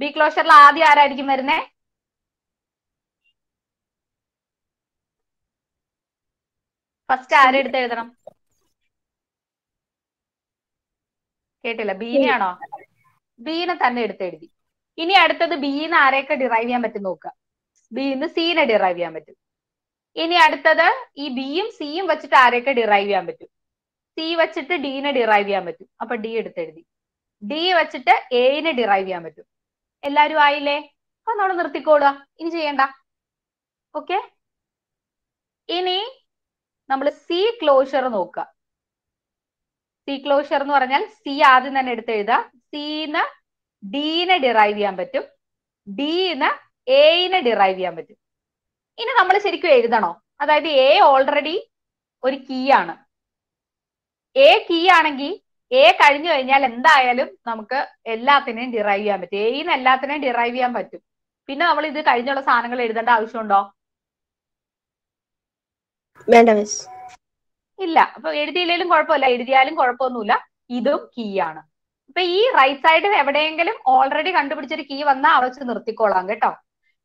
ബി ക്ലോഷറിൽ ആദ്യം ആരായിരിക്കും വരുന്നേ? ഫസ്റ്റ് ആരെടുത്ത് എഴുതണം? കേട്ടില്ല. ബീനെയാണോ ബീനെ തന്നെ എടുത്ത് എഴുതി. ഇനി അടുത്തത് ബീന്ന് ആരെയൊക്കെ ഡിറൈവ് ചെയ്യാൻ പറ്റും നോക്കുക. ബീന്ന് സീനെ ഡിറൈവ് ചെയ്യാൻ പറ്റും. ഇനി അടുത്തത് ഈ ബിയും സിയും വെച്ചിട്ട് ആരെയൊക്കെ ഡിറൈവ് ചെയ്യാൻ പറ്റും? സി വെച്ചിട്ട് ഡീനെ ഡിറൈവ് ചെയ്യാൻ പറ്റും. അപ്പൊ ഡി എടുത്തെഴുതി ഡി വെച്ചിട്ട് എനെ ഡിറൈവ് ചെയ്യാൻ പറ്റും. എല്ലാരും ആയില്ലേ? അപ്പൊ നമ്മൾ നിർത്തിക്കോളുക. ഇനി ചെയ്യണ്ട. ഓക്കെ ഇനി നമ്മൾ സി ക്ലോഷർ നോക്കുക. സി ക്ലോഷർ എന്ന് പറഞ്ഞാൽ സി ആദ്യം തന്നെ എടുത്ത് എഴുതുക. സിന്ന് ഡീനെ ഡിറൈവ് ചെയ്യാൻ പറ്റും. ഡിന്ന് എനെ ഡിറൈവ് ചെയ്യാൻ പറ്റും. ഇനി നമ്മൾ ശരിക്കും എഴുതണോ? അതായത് എ ഓൾറെഡി ഒരു കീ ആണ്. എ കീ ആണെങ്കിൽ എ കഴിഞ്ഞു കഴിഞ്ഞാൽ എന്തായാലും നമുക്ക് എല്ലാത്തിനെയും ഡിറൈവ് ചെയ്യാൻ പറ്റും. എയിന്ന് എല്ലാത്തിനെയും ഡിറൈവ് ചെയ്യാൻ പറ്റും. പിന്നെ നമ്മൾ ഇത് കഴിഞ്ഞുള്ള സാധനങ്ങൾ എഴുതേണ്ട ആവശ്യമുണ്ടോ? വേണ്ട മിസ് ഇല്ല. അപ്പൊ എഴുതിയില്ലെങ്കിലും കുഴപ്പമില്ല. എഴുതിയാലും കുഴപ്പമൊന്നുമില്ല. ഇതും കീ ആണ്. അപ്പൊ ഈ റൈറ്റ് സൈഡിൽ എവിടെയെങ്കിലും ഓൾറെഡി കണ്ടുപിടിച്ചൊരു കീ വന്നാൽ അവിടെ വെച്ച് നിർത്തിക്കോളാം കേട്ടോ.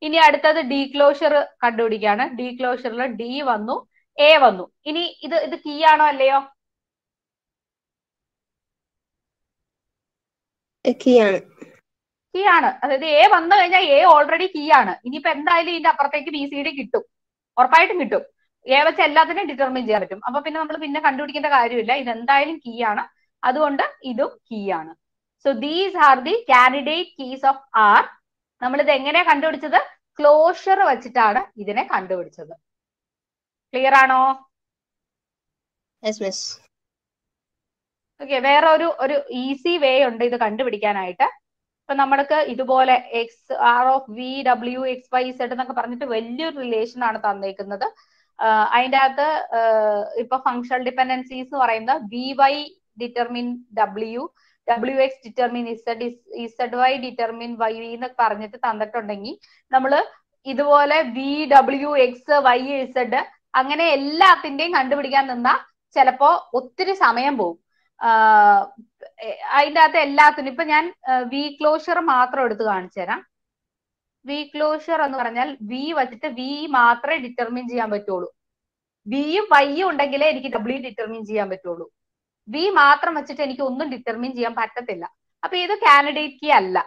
ഇനി അടുത്തത് ഡി ക്ലോഷർ കണ്ടുപിടിക്കാണ് ഡി ക്ലോഷറിൽ ഡി വന്നു. എ വന്നു. ഇനി ഇത് ഇത് കീ ആണോ അല്ലയോ? കീ ആണ് കീ ആണ് അതായത് എ വന്നു കഴിഞ്ഞാൽ എ ഓൾറെഡി കീ ആണ് ഇനിയിപ്പോ എന്തായാലും ഇതിന്റെ അപ്പുറത്തേക്ക് ബി സി ഡി കിട്ടും. ഉറപ്പായിട്ടും കിട്ടും. എ വെച്ച് എല്ലാത്തിനെയും ഡിറ്റർമിൻ ചെയ്യാൻ പറ്റും. അപ്പൊ പിന്നെ നമ്മൾ പിന്നെ കണ്ടുപിടിക്കേണ്ട കാര്യമില്ല. ഇത് എന്തായാലും കീ ആണ് അതുകൊണ്ട് ഇതും കീ ആണ് so these are the candidate keys of R നമ്മൾ ഇത് എങ്ങനെയാ കണ്ടുപിടിച്ചത്? ക്ലോഷർ വെച്ചിട്ടാണ് ഇതിനെ കണ്ടുപിടിച്ചത്. ക്ലിയർ ആണോ? ഓക്കെ വേറെ ഒരു ഒരു ഈസി വേ ഉണ്ട് ഇത് കണ്ടുപിടിക്കാനായിട്ട്. ഇപ്പൊ നമ്മൾക്ക് ഇതുപോലെ X R of V W X Y Z എന്നൊക്കെ പറഞ്ഞിട്ട് വലിയൊരു റിലേഷൻ ആണ് തന്നേക്കുന്നത്. അതിന്റെ അകത്ത് ഇപ്പൊ ഫങ്ഷണൽ ഡിപ്പെൻഡൻസീസ് എന്ന് പറയുന്നത് V Y determine W W X determine Z Z Y determine V എന്നൊക്കെ പറഞ്ഞിട്ട് തന്നിട്ടുണ്ടെങ്കിൽ നമ്മൾ ഇതുപോലെ V W X Y Z അങ്ങനെ എല്ലാത്തിന്റെയും കണ്ടുപിടിക്കാൻ നിന്നാ ചിലപ്പോ ഒത്തിരി സമയം പോകും. ആഹ് അതിന്റെ അകത്ത് എല്ലാത്തിനും ഇപ്പൊ ഞാൻ വി ക്ലോഷർ മാത്രം എടുത്ത് കാണിച്ചു തരാം. വി ക്ലോഷർ എന്ന് പറഞ്ഞാൽ വി വച്ചിട്ട് വി മാത്രമേ ഡിറ്റർമിൻ ചെയ്യാൻ പറ്റുള്ളൂ. വിയും വൈയും ഉണ്ടെങ്കിലേ എനിക്ക് ഡബ്ല്യു ഡിറ്റർമിൻ ചെയ്യാൻ പറ്റുള്ളൂ. വി മാത്രം വെച്ചിട്ട് എനിക്ക് ഒന്നും ഡിറ്റർമിൻ ചെയ്യാൻ പറ്റത്തില്ല. അപ്പൊ ഇത് കാൻഡിഡേറ്റ് കീ അല്ല.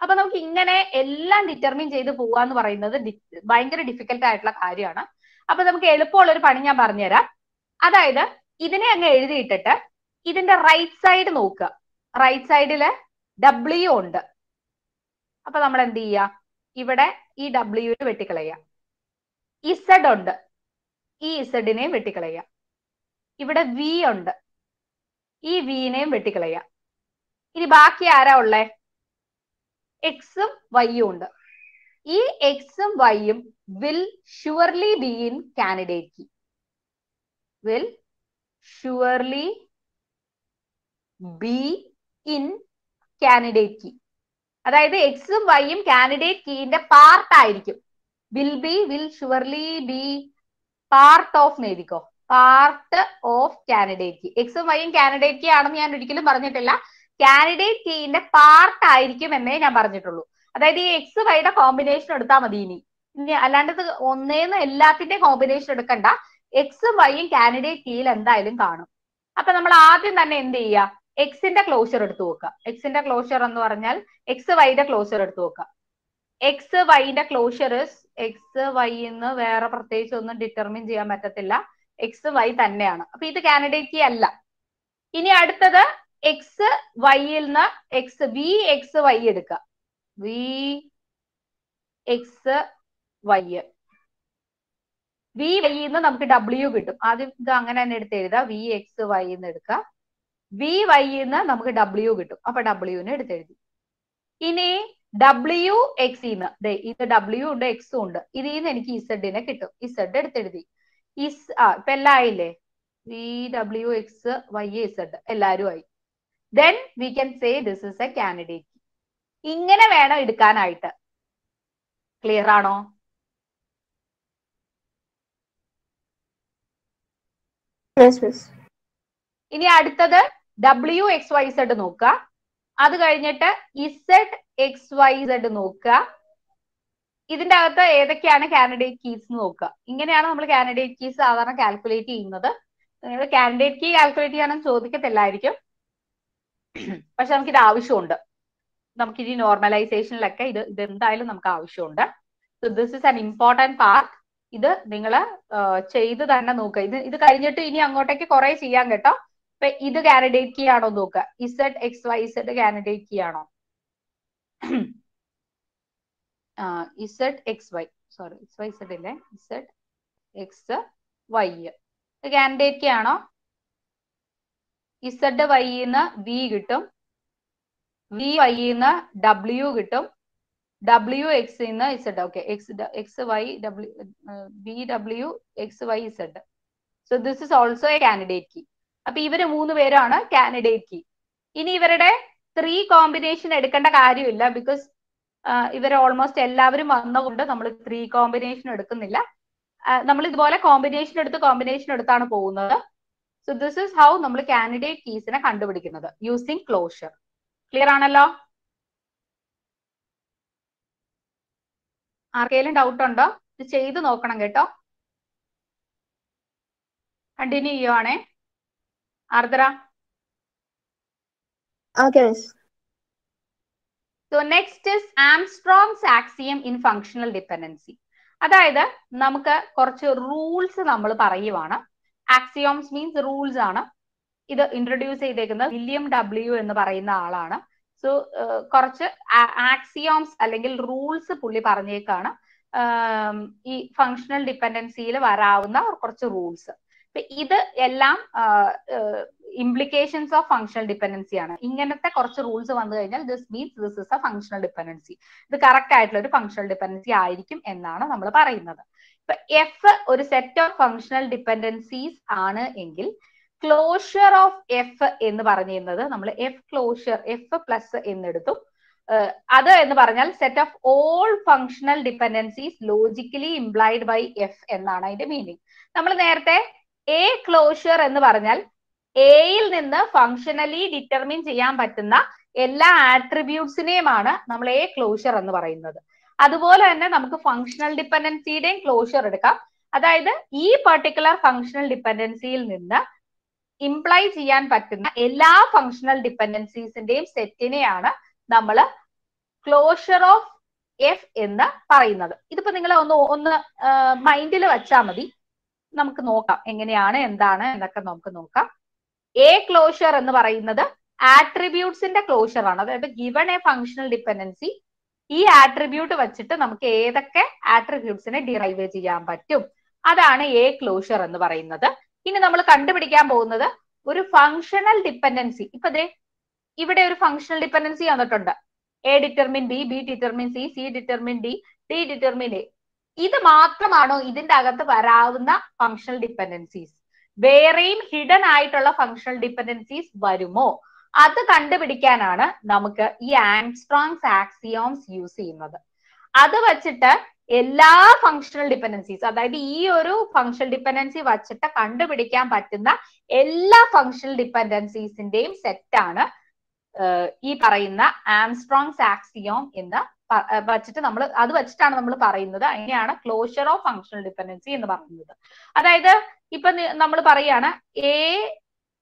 അപ്പൊ നമുക്ക് ഇങ്ങനെ എല്ലാം ഡിറ്റർമിൻ ചെയ്ത് പോവാന്ന് പറയുന്നത് ഭയങ്കര ഡിഫിക്കൽട്ട് ആയിട്ടുള്ള കാര്യമാണ്. അപ്പൊ നമുക്ക് എളുപ്പമുള്ള ഒരു പണി ഞാൻ പറഞ്ഞുതരാം. അതായത് ഇതിനെ അങ്ങ് എഴുതിയിട്ടിട്ട് ഇതിന്റെ റൈറ്റ് സൈഡ് നോക്കുക. റൈറ്റ് സൈഡിൽ ഡബ്ല്യു ഉണ്ട്. അപ്പൊ നമ്മൾ എന്ത് ചെയ്യുക? ഇവിടെ ഈ ഡബ്ല്യുവിന് വെട്ടിക്കളയുക. ഇസഡ് ഉണ്ട്. ഈ ഇസഡിനെയും വെട്ടിക്കളയുക. ഇവിടെ വി ഉണ്ട്. ഈ വിനെയും വെട്ടിക്കളയുക. ഇനി ബാക്കി ആരാ ഉള്ളേ? എക്സും വൈയും ഉണ്ട്. ഈ എക്സും വൈയും will surely be in candidate will surely be in candidate key അതായത് എക്സും വൈയും കാൻഡിഡേറ്റ് കീന്റെ പാർട്ട് ആയിരിക്കും. Will be will surely be part of എഴുതിക്കോ? പാർട്ട് ഓഫ് കാൻഡിഡേറ്റ് കീ എക്സും വൈയും കാൻഡിഡേറ്റ് കീ ആണെന്ന് ഞാൻ ഒരിക്കലും പറഞ്ഞിട്ടില്ല. കാൻഡിഡേറ്റ് കീന്റെ പാർട്ട് ആയിരിക്കും എന്നേ ഞാൻ പറഞ്ഞിട്ടുള്ളൂ. അതായത് ഈ എക്സ് വൈയുടെ കോമ്പിനേഷൻ എടുത്താൽ മതി ഇനി. ഇനി അല്ലാണ്ട് ഇത് ഒന്നേന്ന് എല്ലാത്തിന്റെ കോമ്പിനേഷൻ എടുക്കണ്ട. എക്സും വൈയും കാൻഡിഡേറ്റ് കീയിൽ എന്തായാലും കാണും. അപ്പൊ നമ്മൾ ആദ്യം തന്നെ എന്ത് ചെയ്യുക? എക്സിന്റെ ക്ലോഷർ എടുത്തു നോക്കുക എക്സിന്റെ ക്ലോഷർ എന്ന് പറഞ്ഞാൽ എക്സ് വൈയുടെ ക്ലോഷർ എടുത്തു നോക്കുക എക്സ് വൈന്റെ ക്ലോഷർ എക്സ് വൈന്ന് വേറെ പ്രത്യേകിച്ച് ഒന്നും ഡിറ്റർമിൻ ചെയ്യാൻ പറ്റത്തില്ല. എക്സ് വൈ തന്നെയാണ്. അപ്പൊ ഇത് കാൻഡിഡേറ്റ് കീ അല്ല. ഇനി അടുത്തത് എക്സ് വൈയിൽ നിന്ന് എക്സ് വി എക്സ് വൈ എടുക്കുക. വി എക്സ് വൈ വി വൈന്ന് നമുക്ക് ഡബ്ല്യു കിട്ടും. ആദ്യം ഇത് അങ്ങനെ തന്നെ എടുത്ത് എഴുതുക. വി എക്സ് വൈ എന്ന് എടുക്കുക. വി വൈന്ന് നമുക്ക് ഡബ്ല്യു കിട്ടും. അപ്പൊ ഡബ്ല്യുവിന് എടുത്തെഴുതി. ഇനി ഡബ്ല്യു എക്സിന്ന് ദേ ഇത് ഡബ്ല്യു ഉണ്ട് എക്സും ഉണ്ട്. ഇതിൽ നിന്ന് എനിക്ക് ഇസഡിനെ കിട്ടും. ഇസഡ് എടുത്തെഴുതി. ഇസ് ആ ഇപ്പൊ എല്ലാം ആയില്ലേ V W X Y Z എല്ലാരും ആയി then we can say this is a candidate ഇങ്ങനെ വേണം എടുക്കാനായിട്ട്. ക്ലിയർ ആണോ? ഇനി അടുത്തത്. ഡബ്ല്യു എക്സ് വൈ സെഡ് നോക്കുക. അത് കഴിഞ്ഞിട്ട് ഇസഡ് എക്സ് വൈ സെഡ് നോക്കുക. ഇതിന്റെ അകത്ത് ഏതൊക്കെയാണ് കാൻഡിഡേറ്റ് കീസ് നോക്കുക. ഇങ്ങനെയാണ് നമ്മൾ കാൻഡിഡേറ്റ് കീസ് സാധാരണ കാൽക്കുലേറ്റ് ചെയ്യുന്നത്. നിങ്ങൾ കാൻഡിഡേറ്റ് കീ കാൽക്കുലേറ്റ് ചെയ്യാനും ചോദിക്കത്തില്ലായിരിക്കും. പക്ഷെ നമുക്കിത് ആവശ്യമുണ്ട്. നമുക്ക് ഇനി നോർമലൈസേഷനിലൊക്കെ ഇത് ഇത് എന്തായാലും നമുക്ക് ആവശ്യമുണ്ട്. So this is an important part ഇത് നിങ്ങൾ ചെയ്ത് തന്നെ നോക്കുക. ഇത് ഇത് കഴിഞ്ഞിട്ട് ഇനി അങ്ങോട്ടേക്ക് കുറെ ചെയ്യാൻ കേട്ടോ. ഇപ്പൊ ഇത് കാൻഡിഡേറ്റ് കീ ആണോ നോക്കുക. Z X Y Z candidate key ആണോ? Z X Y sorry X Y Z ഇല്ലേ? Z X Y candidate key ആണോ? ഇസഡ് വൈന്ന് വി കിട്ടും. വി വൈന്ന് ഡബ്ല്യു കിട്ടും. ഡബ്ല്യു എക്സ് ഇന്ന് Z okay X X Y W B W X Y Z so this is also a candidate key അപ്പൊ ഇവർ മൂന്ന് പേരാണ് കാൻഡിഡേറ്റ് കീ ഇനി ഇവരുടെ ത്രീ കോമ്പിനേഷൻ എടുക്കേണ്ട കാര്യമില്ല ബിക്കോസ് ഇവർ ഓൾമോസ്റ്റ് എല്ലാവരും വന്നതുകൊണ്ട് നമ്മൾ ത്രീ കോമ്പിനേഷൻ എടുക്കുന്നില്ല. നമ്മൾ ഇതുപോലെ കോമ്പിനേഷൻ എടുത്ത് കോമ്പിനേഷൻ എടുത്താണ് പോകുന്നത്. സോ ദിസ് ഇസ് ഹൗ നമ്മൾ കാൻഡിഡേറ്റ് കീസിനെ കണ്ടുപിടിക്കുന്നത് യൂസിങ് ക്ലോഷർ ക്ലിയർ ആണല്ലോ? ആർക്കെങ്കിലും ഡൗട്ട് ഉണ്ടോ? ഇത് ചെയ്ത് നോക്കണം കേട്ടോ. Continue ചെയ്യുവാണേ. Ardra? Okay, miss. So next is Armstrong's axiom in functional dependency അതായത് നമുക്ക് കുറച്ച് റൂൾസ് നമ്മൾ പറയുവാണ്. ആക്സിയോംസ് മീൻസ് റൂൾസ് ആണ്. ഇത് ഇൻട്രൊഡ്യൂസ് ചെയ്തേക്കുന്നത് വില്യം ഡബ്ല്യു എന്ന് പറയുന്ന ആളാണ്. സോ കുറച്ച് ആക്സിയോംസ് അല്ലെങ്കിൽ റൂൾസ് പുള്ളി പറഞ്ഞേക്കാണ്. ഈ ഫങ്ഷണൽ ഡിപ്പെൻഡൻസിയിൽ വരാവുന്ന കുറച്ച് റൂൾസ് ഇത് എല്ലാം ഇംപ്ലിക്കേഷൻസ് ഓഫ് ഫങ്ഷണൽ ഡിപ്പെൻഡൻസി ആണ്. ഇങ്ങനത്തെ കുറച്ച് റൂൾസ് വന്നു കഴിഞ്ഞാൽ this means this is a functional dependency ഇത് കറക്റ്റ് ആയിട്ടുള്ള ഒരു ഫങ്ഷണൽ ഡിപ്പെൻഡൻസി ആയിരിക്കും എന്നാണ് നമ്മൾ പറയുന്നത്. ഇപ്പൊ എഫ് ഒരു സെറ്റ് ഓഫ് ഫങ്ഷണൽ ഡിപ്പെൻഡൻസീസ് ആണ് എങ്കിൽ ക്ലോഷർ ഓഫ് എഫ് എന്ന് പറഞ്ഞിരുന്നത് നമ്മൾ എഫ് ക്ലോഷർ എഫ് പ്ലസ് എന്നെടുത്തു. അത് എന്ന് പറഞ്ഞാൽ set of all functional dependencies logically implied by F എന്നാണ് അതിന്റെ മീനിങ് നമ്മൾ നേരത്തെ എ ക്ലോഷർ എന്ന് പറഞ്ഞാൽ എയിൽ നിന്ന് ഫങ്ഷണലി ഡിറ്റർമിൻ ചെയ്യാൻ പറ്റുന്ന എല്ലാ ആട്രിബ്യൂട്ട്സിനെയുമാണ് നമ്മൾ എ ക്ലോഷർ എന്ന് പറയുന്നത്. അതുപോലെ തന്നെ നമുക്ക് ഫങ്ഷണൽ ഡിപ്പെൻഡൻസിയുടെയും ക്ലോഷർ എടുക്കാം. അതായത് ഈ പർട്ടിക്കുലർ ഫങ്ഷണൽ ഡിപ്പെൻഡൻസിയിൽ നിന്ന് ഇംപ്ലൈ ചെയ്യാൻ പറ്റുന്ന എല്ലാ ഫങ്ഷണൽ ഡിപ്പെൻഡൻസീസിന്റെയും സെറ്റിനെയാണ് നമ്മൾ ക്ലോഷർ ഓഫ് എഫ് എന്ന് പറയുന്നത്. ഇതിപ്പോ നിങ്ങൾ ഒന്ന് ഒന്ന് മൈൻഡിൽ വെച്ചാൽ മതി. നമുക്ക് നോക്കാം. എങ്ങനെയാണ് എന്താണ് എന്നൊക്കെ നമുക്ക് നോക്കാം. എ ക്ലോഷർ എന്ന് പറയുന്നത് ആട്രിബ്യൂട്ട്സിന്റെ ക്ലോഷർ ആണ്. അതായത് ഗിവൺ എ ഫങ്ഷണൽ ഡിപ്പെൻഡൻസി ഈ ആട്രിബ്യൂട്ട് വെച്ചിട്ട് നമുക്ക് ഏതൊക്കെ ആട്രിബ്യൂട്ട്സിനെ ഡിറൈവ് ചെയ്യാൻ പറ്റും? അതാണ് എ ക്ലോഷർ എന്ന് പറയുന്നത്. ഇനി നമ്മൾ കണ്ടുപിടിക്കാൻ പോകുന്നത് ഒരു ഫങ്ഷണൽ ഡിപ്പെൻഡൻസി ഇപ്പൊ ദേ ഇവിടെ ഒരു ഫങ്ഷണൽ ഡിപ്പെൻഡൻസി വന്നിട്ടുണ്ട്. A determine B B determine C C determine D D determine A ഇത് മാത്രമാണോ ഇതിന്റെ അകത്ത് വരാവുന്ന ഫങ്ഷണൽ ഡിപ്പെൻഡൻസീസ് വേറെയും ഹിഡൻ ആയിട്ടുള്ള ഫങ്ഷണൽ ഡിപ്പെൻഡൻസീസ് വരുമോ? അത് കണ്ടുപിടിക്കാനാണ് നമുക്ക് ഈ ആംസ്ട്രോങ്സ് ആക്സിയോംസ് യൂസ് ചെയ്യുന്നത്. അത് വച്ചിട്ട് എല്ലാ ഫങ്ഷണൽ ഡിപ്പെൻഡൻസീസ് അതായത് ഈ ഒരു ഫങ്ഷണൽ ഡിപ്പെൻഡൻസി വച്ചിട്ട് കണ്ടുപിടിക്കാൻ പറ്റുന്ന എല്ലാ ഫങ്ഷണൽ ഡിപ്പെൻഡൻസീസിന്റെയും സെറ്റാണ് ഈ പറയുന്ന ആംസ്ട്രോങ്സ് ആക്സിയോം എന്ന് വച്ചിട്ട് നമ്മൾ അത് വെച്ചിട്ടാണ് നമ്മൾ പറയുന്നത്. അതിനെയാണ് ക്ലോഷർ ഓഫ് ഫങ്ഷണൽ ഡിപ്പെൻഡൻസി എന്ന് പറയുന്നത്. അതായത് ഇപ്പൊ നമ്മൾ പറയാണ് എ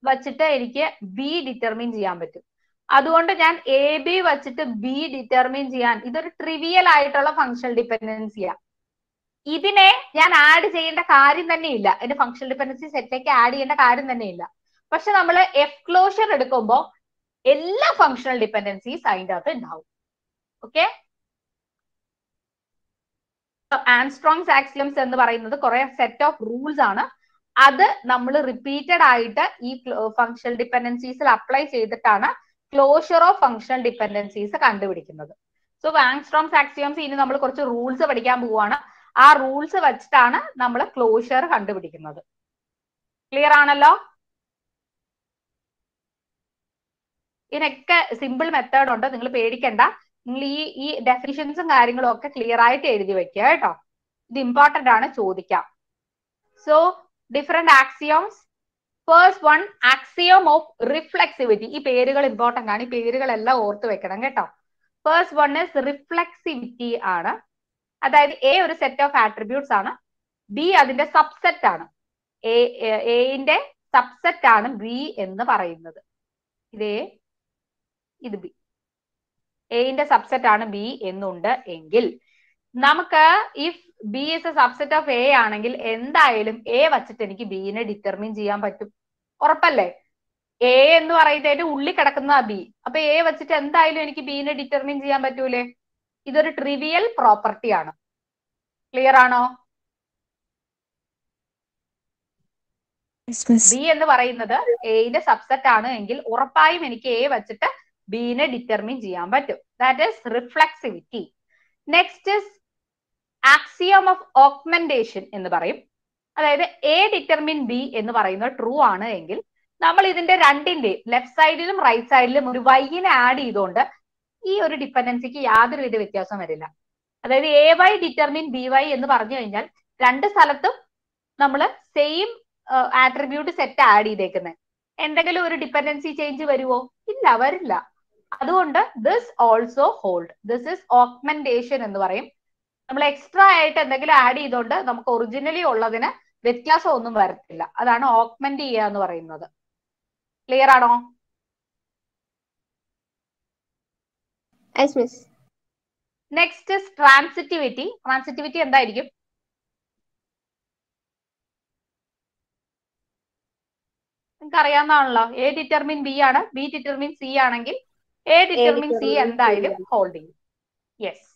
വച്ചിട്ട് എനിക്ക് ബി ഡിറ്റർമിൻ ചെയ്യാൻ പറ്റും. അതുകൊണ്ട് ഞാൻ എ ബി വച്ചിട്ട് ബി ഡിറ്റർമിൻ ചെയ്യാൻ ഇതൊരു ട്രിവിയൽ ആയിട്ടുള്ള ഫങ്ഷണൽ ഡിപ്പെൻഡൻസിയാണ് ഇതിനെ ഞാൻ ആഡ് ചെയ്യേണ്ട കാര്യം തന്നെ ഇല്ല. എന്റെ ഫങ്ഷണൽ ഡിപ്പെൻഡൻസി സെറ്റിലേക്ക് ആഡ് ചെയ്യേണ്ട കാര്യം തന്നെ ഇല്ല. പക്ഷെ നമ്മൾ എഫ് ക്ലോഷർ എടുക്കുമ്പോൾ എല്ലാ ഫങ്ഷണൽ ഡിപ്പെൻഡൻസീസ് അതിന്റെ അകത്ത് ഉണ്ടാവും. ഓക്കെ ആൻസ്ട്രോങ്സ് ആക്സിയംസ് എന്ന് പറയുന്നത് കുറെ സെറ്റ് ഓഫ് റൂൾസ് ആണ്. അത് നമ്മൾ റിപ്പീറ്റഡ് ആയിട്ട് ഈ ഫങ്ഷണൽ ഡിപ്പെൻഡൻസീസിൽ അപ്ലൈ ചെയ്തിട്ടാണ് ക്ലോഷർ ഓഫ് ഫങ്ഷണൽ ഡിപ്പെൻഡൻസീസ് കണ്ടുപിടിക്കുന്നത്. സോ ആൻസ്ട്രോങ്സ് ആക്സിയംസ് ഇനി നമ്മൾ കുറച്ച് റൂൾസ് പഠിക്കാൻ പോവുകയാണ് ആ റൂൾസ് വെച്ചിട്ടാണ് നമ്മൾ ക്ലോഷർ കണ്ടുപിടിക്കുന്നത്. ക്ലിയർ ആണല്ലോ? ഇതിനൊക്കെ സിമ്പിൾ മെത്തേഡ് ഉണ്ട്. നിങ്ങൾ പേടിക്കണ്ട. നിങ്ങൾ ഈ ഈ ഡെഫിനിഷൻസും കാര്യങ്ങളും ഒക്കെ ക്ലിയർ ആയിട്ട് എഴുതി വെക്കുക കേട്ടോ. ഇത് ഇമ്പോർട്ടന്റ് ആണ് ചോദിക്കാം. So different axioms first one axiom of reflexivity ഈ പേരുകൾ ഇമ്പോർട്ടന്റ് ആണ്. ഈ പേരുകളെല്ലാം ഓർത്ത് വെക്കണം കേട്ടോ. ഫേഴ്സ്റ്റ് വൺ ഇസ് റിഫ്ലെക്സിവിറ്റി ആണ്. അതായത് എ ഒരു സെറ്റ് ഓഫ് ആട്രിബ്യൂട്ട്സ് ആണ്. ബി അതിന്റെ സബ്സെറ്റ് ആണ്. എ എന്റെ സബ്സെറ്റ് ആണ് ബി എന്ന് പറയുന്നത്. ഇതേ ഇത് ബി എന്റെ സബ്സെറ്റ് ആണ് ബി എന്നുണ്ട് എങ്കിൽ നമുക്ക് if B is a subset of A ആണെങ്കിൽ എന്തായാലും എ വച്ചിട്ട് എനിക്ക് ബിനെ ഡിറ്റർമിൻ ചെയ്യാൻ പറ്റും. ഉറപ്പല്ലേ? എ എന്ന് പറയുന്നതിന്റെ ഉള്ളി കിടക്കുന്ന ബി അപ്പൊ എ വെച്ചിട്ട് എന്തായാലും എനിക്ക് ബിനെ ഡിറ്റർമിൻ ചെയ്യാൻ പറ്റൂലേ? ഇതൊരു ട്രിവിയൽ പ്രോപ്പർട്ടി ആണ്. ക്ലിയർ ആണോ? ബി എന്ന് പറയുന്നത് എയുടെ സബ്സെറ്റ് ആണ് എങ്കിൽ ഉറപ്പായും എനിക്ക് എ വെച്ചിട്ട് ബിനെ ഡിറ്റർമിൻ ചെയ്യാൻ പറ്റും. That is reflexivity next is axiom of augmentation എന്ന് പറയും. അതായത് എ ഡിറ്റർമിൻ ബി എന്ന് പറയുന്നത് ട്രൂ ആണ് എങ്കിൽ നമ്മൾ ഇതിന്റെ രണ്ടിന്റെയും ലെഫ്റ്റ് സൈഡിലും റൈറ്റ് സൈഡിലും ഒരു വൈനെ ആഡ് ചെയ്തുകൊണ്ട് ഈ ഒരു ഡിപ്പെൻഡൻസിക്ക് യാതൊരുവിധ വ്യത്യാസം വരില്ല. അതായത് A Y determine B Y എന്ന് പറഞ്ഞു കഴിഞ്ഞാൽ രണ്ട് സ്ഥലത്തും നമ്മൾ സെയിം ആട്രിബ്യൂട്ട് സെറ്റ് ആഡ് ചെയ്തേക്കുന്നത് എന്തെങ്കിലും ഒരു ഡിപ്പെൻഡൻസി ചേഞ്ച് വരുമോ ഇല്ല വരില്ല. അതുകൊണ്ട് this also hold this is augmentation എന്ന് പറയും. നമ്മൾ എക്സ്ട്രാ ആയിട്ട് എന്തെങ്കിലും ആഡ് ചെയ്തുകൊണ്ട് നമുക്ക് ഒറിജിനലി ഉള്ളതിന് വ്യത്യാസം ഒന്നും വരത്തില്ല. അതാണ് ഓക്മെന്റ് ചെയ്യുക എന്ന് പറയുന്നത്. ക്ലിയർ ആണോ. നെക്സ്റ്റ് ട്രാൻസിറ്റിവിറ്റി ട്രാൻസിറ്റിവിറ്റി എന്തായിരിക്കും? നിങ്ങൾക്ക് അറിയാവുന്നതാണല്ലോ എ ഡിറ്റർമിൻ ബി ആണ്. ബി ഡിറ്റർമിൻ സി ആണെങ്കിൽ എ ഡിറ്റർമിൻ സി എന്തായാലും ഹോൾഡ് ചെയ്യും. യെസ്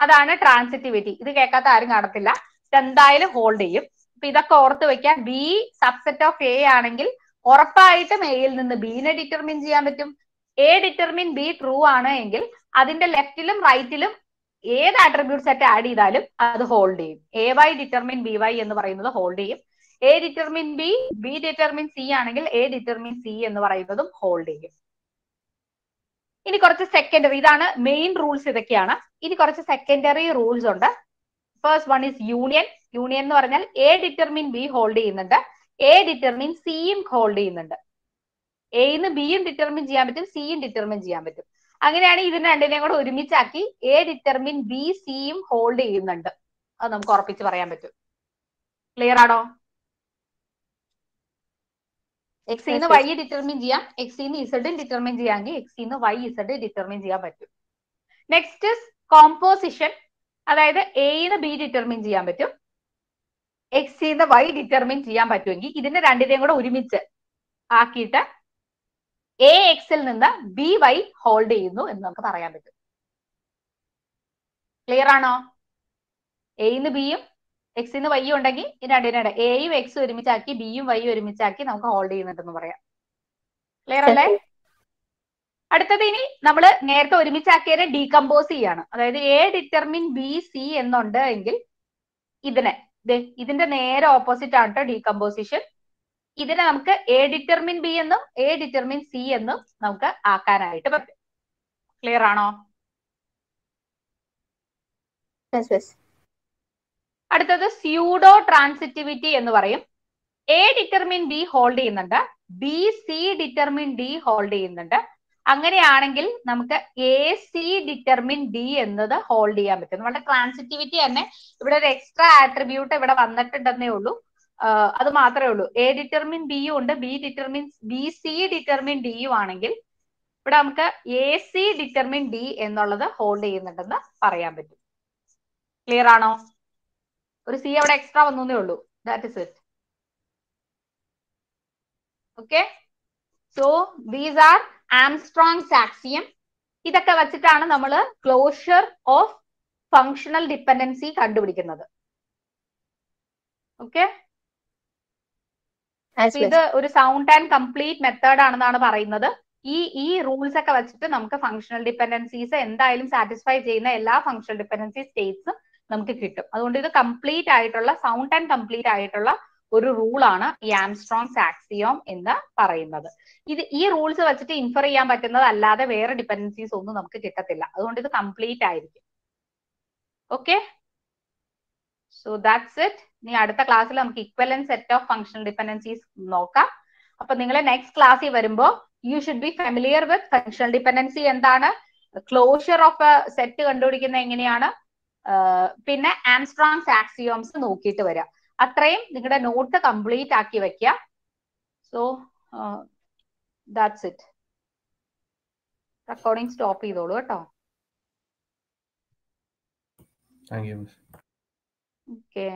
അതാണ് ട്രാൻസിറ്റിവിറ്റി ഇത് കേൾക്കാത്ത ആരും കാണത്തില്ല. എന്തായാലും ഹോൾഡ് ചെയ്യും. അപ്പൊ ഇതൊക്കെ ഓർത്ത് വെക്കാൻ ബി സബ്സെറ്റ് ഓഫ് എ ആണെങ്കിൽ ഉറപ്പായിട്ടും എയിൽ നിന്ന് ബിനെ ഡിറ്റർമിൻ ചെയ്യാൻ പറ്റും. എ ഡിറ്റർമിൻ ബി ട്രൂ ആണ് എങ്കിൽ അതിന്റെ ലെഫ്റ്റിലും റൈറ്റിലും ഏത് ആട്രിബ്യൂട്ട് സെറ്റ് ആഡ് ചെയ്താലും അത് ഹോൾഡ് ചെയ്യും. A Y determine B Y എന്ന് പറയുന്നത് ഹോൾഡ് ചെയ്യും. A determine B B determine C ആണെങ്കിൽ എ ഡിറ്റർമിൻ സി എന്ന് പറയുന്നതും ഹോൾഡ് ചെയ്യും. ഇനി കുറച്ച് സെക്കൻഡറി ഇതാണ് മെയിൻ റൂൾസ് ഇതൊക്കെയാണ്. ഇനി കുറച്ച് സെക്കൻഡറി റൂൾസ് ഉണ്ട്. First one is union union എന്ന് പറഞ്ഞാൽ എ ഡിറ്റർമിൻ ബി ഹോൾഡ് ചെയ്യുന്നുണ്ട്. എ ഡിറ്റർമിൻ സിയും ഹോൾഡ് ചെയ്യുന്നുണ്ട്. എന്ന് ബിയും ഡിറ്റർമിൻ ചെയ്യാൻ പറ്റും സിയും ഡിറ്റർമിൻ ചെയ്യാൻ പറ്റും. അങ്ങനെയാണ് ഇതിന് രണ്ടിനെയും കൂടെ ഒരുമിച്ചാക്കി എ ഡിറ്റർമിൻ ബി സിയും ഹോൾഡ് ചെയ്യുന്നുണ്ട്. അത് നമുക്ക് ഉറപ്പിച്ച് പറയാൻ പറ്റും. ക്ലിയർ ആണോ? എക്സിന്ന് Yes, വൈ ഡിറ്റർമിൻ ചെയ്യാം. എക്സിന്ന് ഇസഡും ഡിറ്റർമിൻ ചെയ്യാമെങ്കിൽ എക്സിന്ന് വൈ ഇസഡ് ഡിറ്റർമിൻ ചെയ്യാൻ പറ്റും. നെക്സ്റ്റ് കോമ്പോസിഷൻ അതായത് എന്ന് ബി ഡിറ്റർമിൻ ചെയ്യാൻ പറ്റും. എക്സിന്ന് വൈ ഡിറ്റർമിൻ ചെയ്യാൻ പറ്റുമെങ്കിൽ ഇതിന്റെ രണ്ടിനെയും കൂടെ ഒരുമിച്ച് ആക്കിയിട്ട് എ എക്സിൽ നിന്ന് ബി വൈ ഹോൾഡ് ചെയ്യുന്നു എന്ന് നമുക്ക് പറയാൻ പറ്റും. ക്ലിയർ ആണോ? എന്ന് ബിയും എക്സിന്ന് വൈ ഉണ്ടെങ്കിൽ രണ്ടിനും എയും എക്സ് ഒരുമിച്ചാക്കി ബിയും വൈ ഒരുമിച്ചാക്കി നമുക്ക് ഹോൾഡ് ചെയ്യുന്നുണ്ടെന്ന് പറയാം. ക്ലിയർ അല്ലേ? അടുത്തത് ഇനി നമ്മൾ നേരത്തെ ഒരുമിച്ചാക്കിയതിനെ ഡീകമ്പോസ് ചെയ്യാണ്. അതായത് എ ഡിറ്റർമിൻ ബി സി എന്നുണ്ട് എങ്കിൽ ഇതിനെ ഇതിന്റെ നേരെ ഓപ്പോസിറ്റ് ആണ് കേട്ടോ ഡീകമ്പോസിഷൻ ഇതിനെ നമുക്ക് എ ഡിറ്റർമിൻ ബി എന്നും എ ഡിറ്റർമിൻ സി എന്നും നമുക്ക് ആക്കാനായിട്ട് പറ്റും. ക്ലിയർ ആണോ. അടുത്തത് സ്യൂഡോ ട്രാൻസിറ്റിവിറ്റി എന്ന് പറയും. എ ഡിറ്റർമിൻ ബി ഹോൾഡ് ചെയ്യുന്നുണ്ട്. B C determine D hold ചെയ്യുന്നുണ്ട്. അങ്ങനെയാണെങ്കിൽ നമുക്ക് എ സി ഡിറ്റർമിൻ ഡി എന്നത് ഹോൾഡ് ചെയ്യാൻ പറ്റും. നമ്മുടെ ട്രാൻസിറ്റിവിറ്റി തന്നെ ഇവിടെ ഒരു എക്സ്ട്രാ ആട്രിബ്യൂട്ട് ഇവിടെ വന്നിട്ടുണ്ടെന്നേ ഉള്ളൂ. അത് മാത്രമേ ഉള്ളൂ. എ ഡിറ്റർമിൻ ബിയും ഉണ്ട്. B determine B C determine ഡിയും ആണെങ്കിൽ ഇവിടെ നമുക്ക് എ സി ഡിറ്റർമിൻ ഡി എന്നുള്ളത് ഹോൾഡ് ചെയ്യുന്നുണ്ടെന്ന് പറയാൻ പറ്റും. ക്ലിയർ ആണോ? ഒരു സി അവിടെ എക്സ്ട്രാ വന്നേ ഉള്ളൂ. That is it okay so these are Armstrong's axiom ഇതൊക്കെ വെച്ചിട്ടാണ് നമ്മൾ ക്ലോഷർ ഓഫ് ഫങ്ഷണൽ ഡിപ്പെൻഡൻസി കണ്ടുപിടിക്കുന്നത്. ഓക്കെ. ഇത് ഒരു സൗണ്ട് ആൻഡ് കംപ്ലീറ്റ് മെത്തേഡ് ആണെന്നാണ് പറയുന്നത്. ഈ ഈ റൂൾസ് ഒക്കെ വെച്ചിട്ട് നമുക്ക് ഫങ്ഷണൽ ഡിപ്പെൻഡൻസീസ് എന്തായാലും സാറ്റിസ്ഫൈ ചെയ്യുന്ന എല്ലാ ഫങ്ഷണൽ ഡിപ്പെൻഡൻസി സ്റ്റേറ്റ്സും നമുക്ക് കിട്ടും. അതുകൊണ്ട് ഇത് കംപ്ലീറ്റ് ആയിട്ടുള്ള സൗണ്ട് ആൻഡ് കംപ്ലീറ്റ് ആയിട്ടുള്ള ഒരു റൂളാണ് ഈ ആംസ്ട്രോങ്സ് ആക്സിയോം എന്ന് പറയുന്നത്. ഇത് ഈ റൂൾസ് വെച്ചിട്ട് ഇൻഫർ ചെയ്യാൻ പറ്റുന്നത് അല്ലാതെ വേറെ ഡിപ്പെൻഡൻസീസ് ഒന്നും നമുക്ക് കിട്ടത്തില്ല. അതുകൊണ്ട് ഇത് കംപ്ലീറ്റ് ആയിരിക്കും. ഓക്കെ സോ ദാറ്റ്സ് ഇറ്റ് ഇനി അടുത്ത ക്ലാസ്സിൽ നമുക്ക് equivalent set of functional dependencies നോക്കാം. അപ്പൊ നിങ്ങൾ നെക്സ്റ്റ് ക്ലാസ്സിൽ വരുമ്പോൾ you should be familiar with functional dependency എന്താണ്? ക്ലോഷർ ഓഫ് സെറ്റ് കണ്ടുപിടിക്കുന്നത് എങ്ങനെയാണ്? പിന്നെ ആംസ്ട്രോങ്സ് ആക്സിയോംസ് നോക്കിയിട്ട് വരാം. അത്രയും നിങ്ങളുടെ നോട്ട് കംപ്ലീറ്റ് ആക്കി വെക്കുക so that's it. Recording stop ചെയ്തോളൂ കേട്ടോ. ഓക്കെ.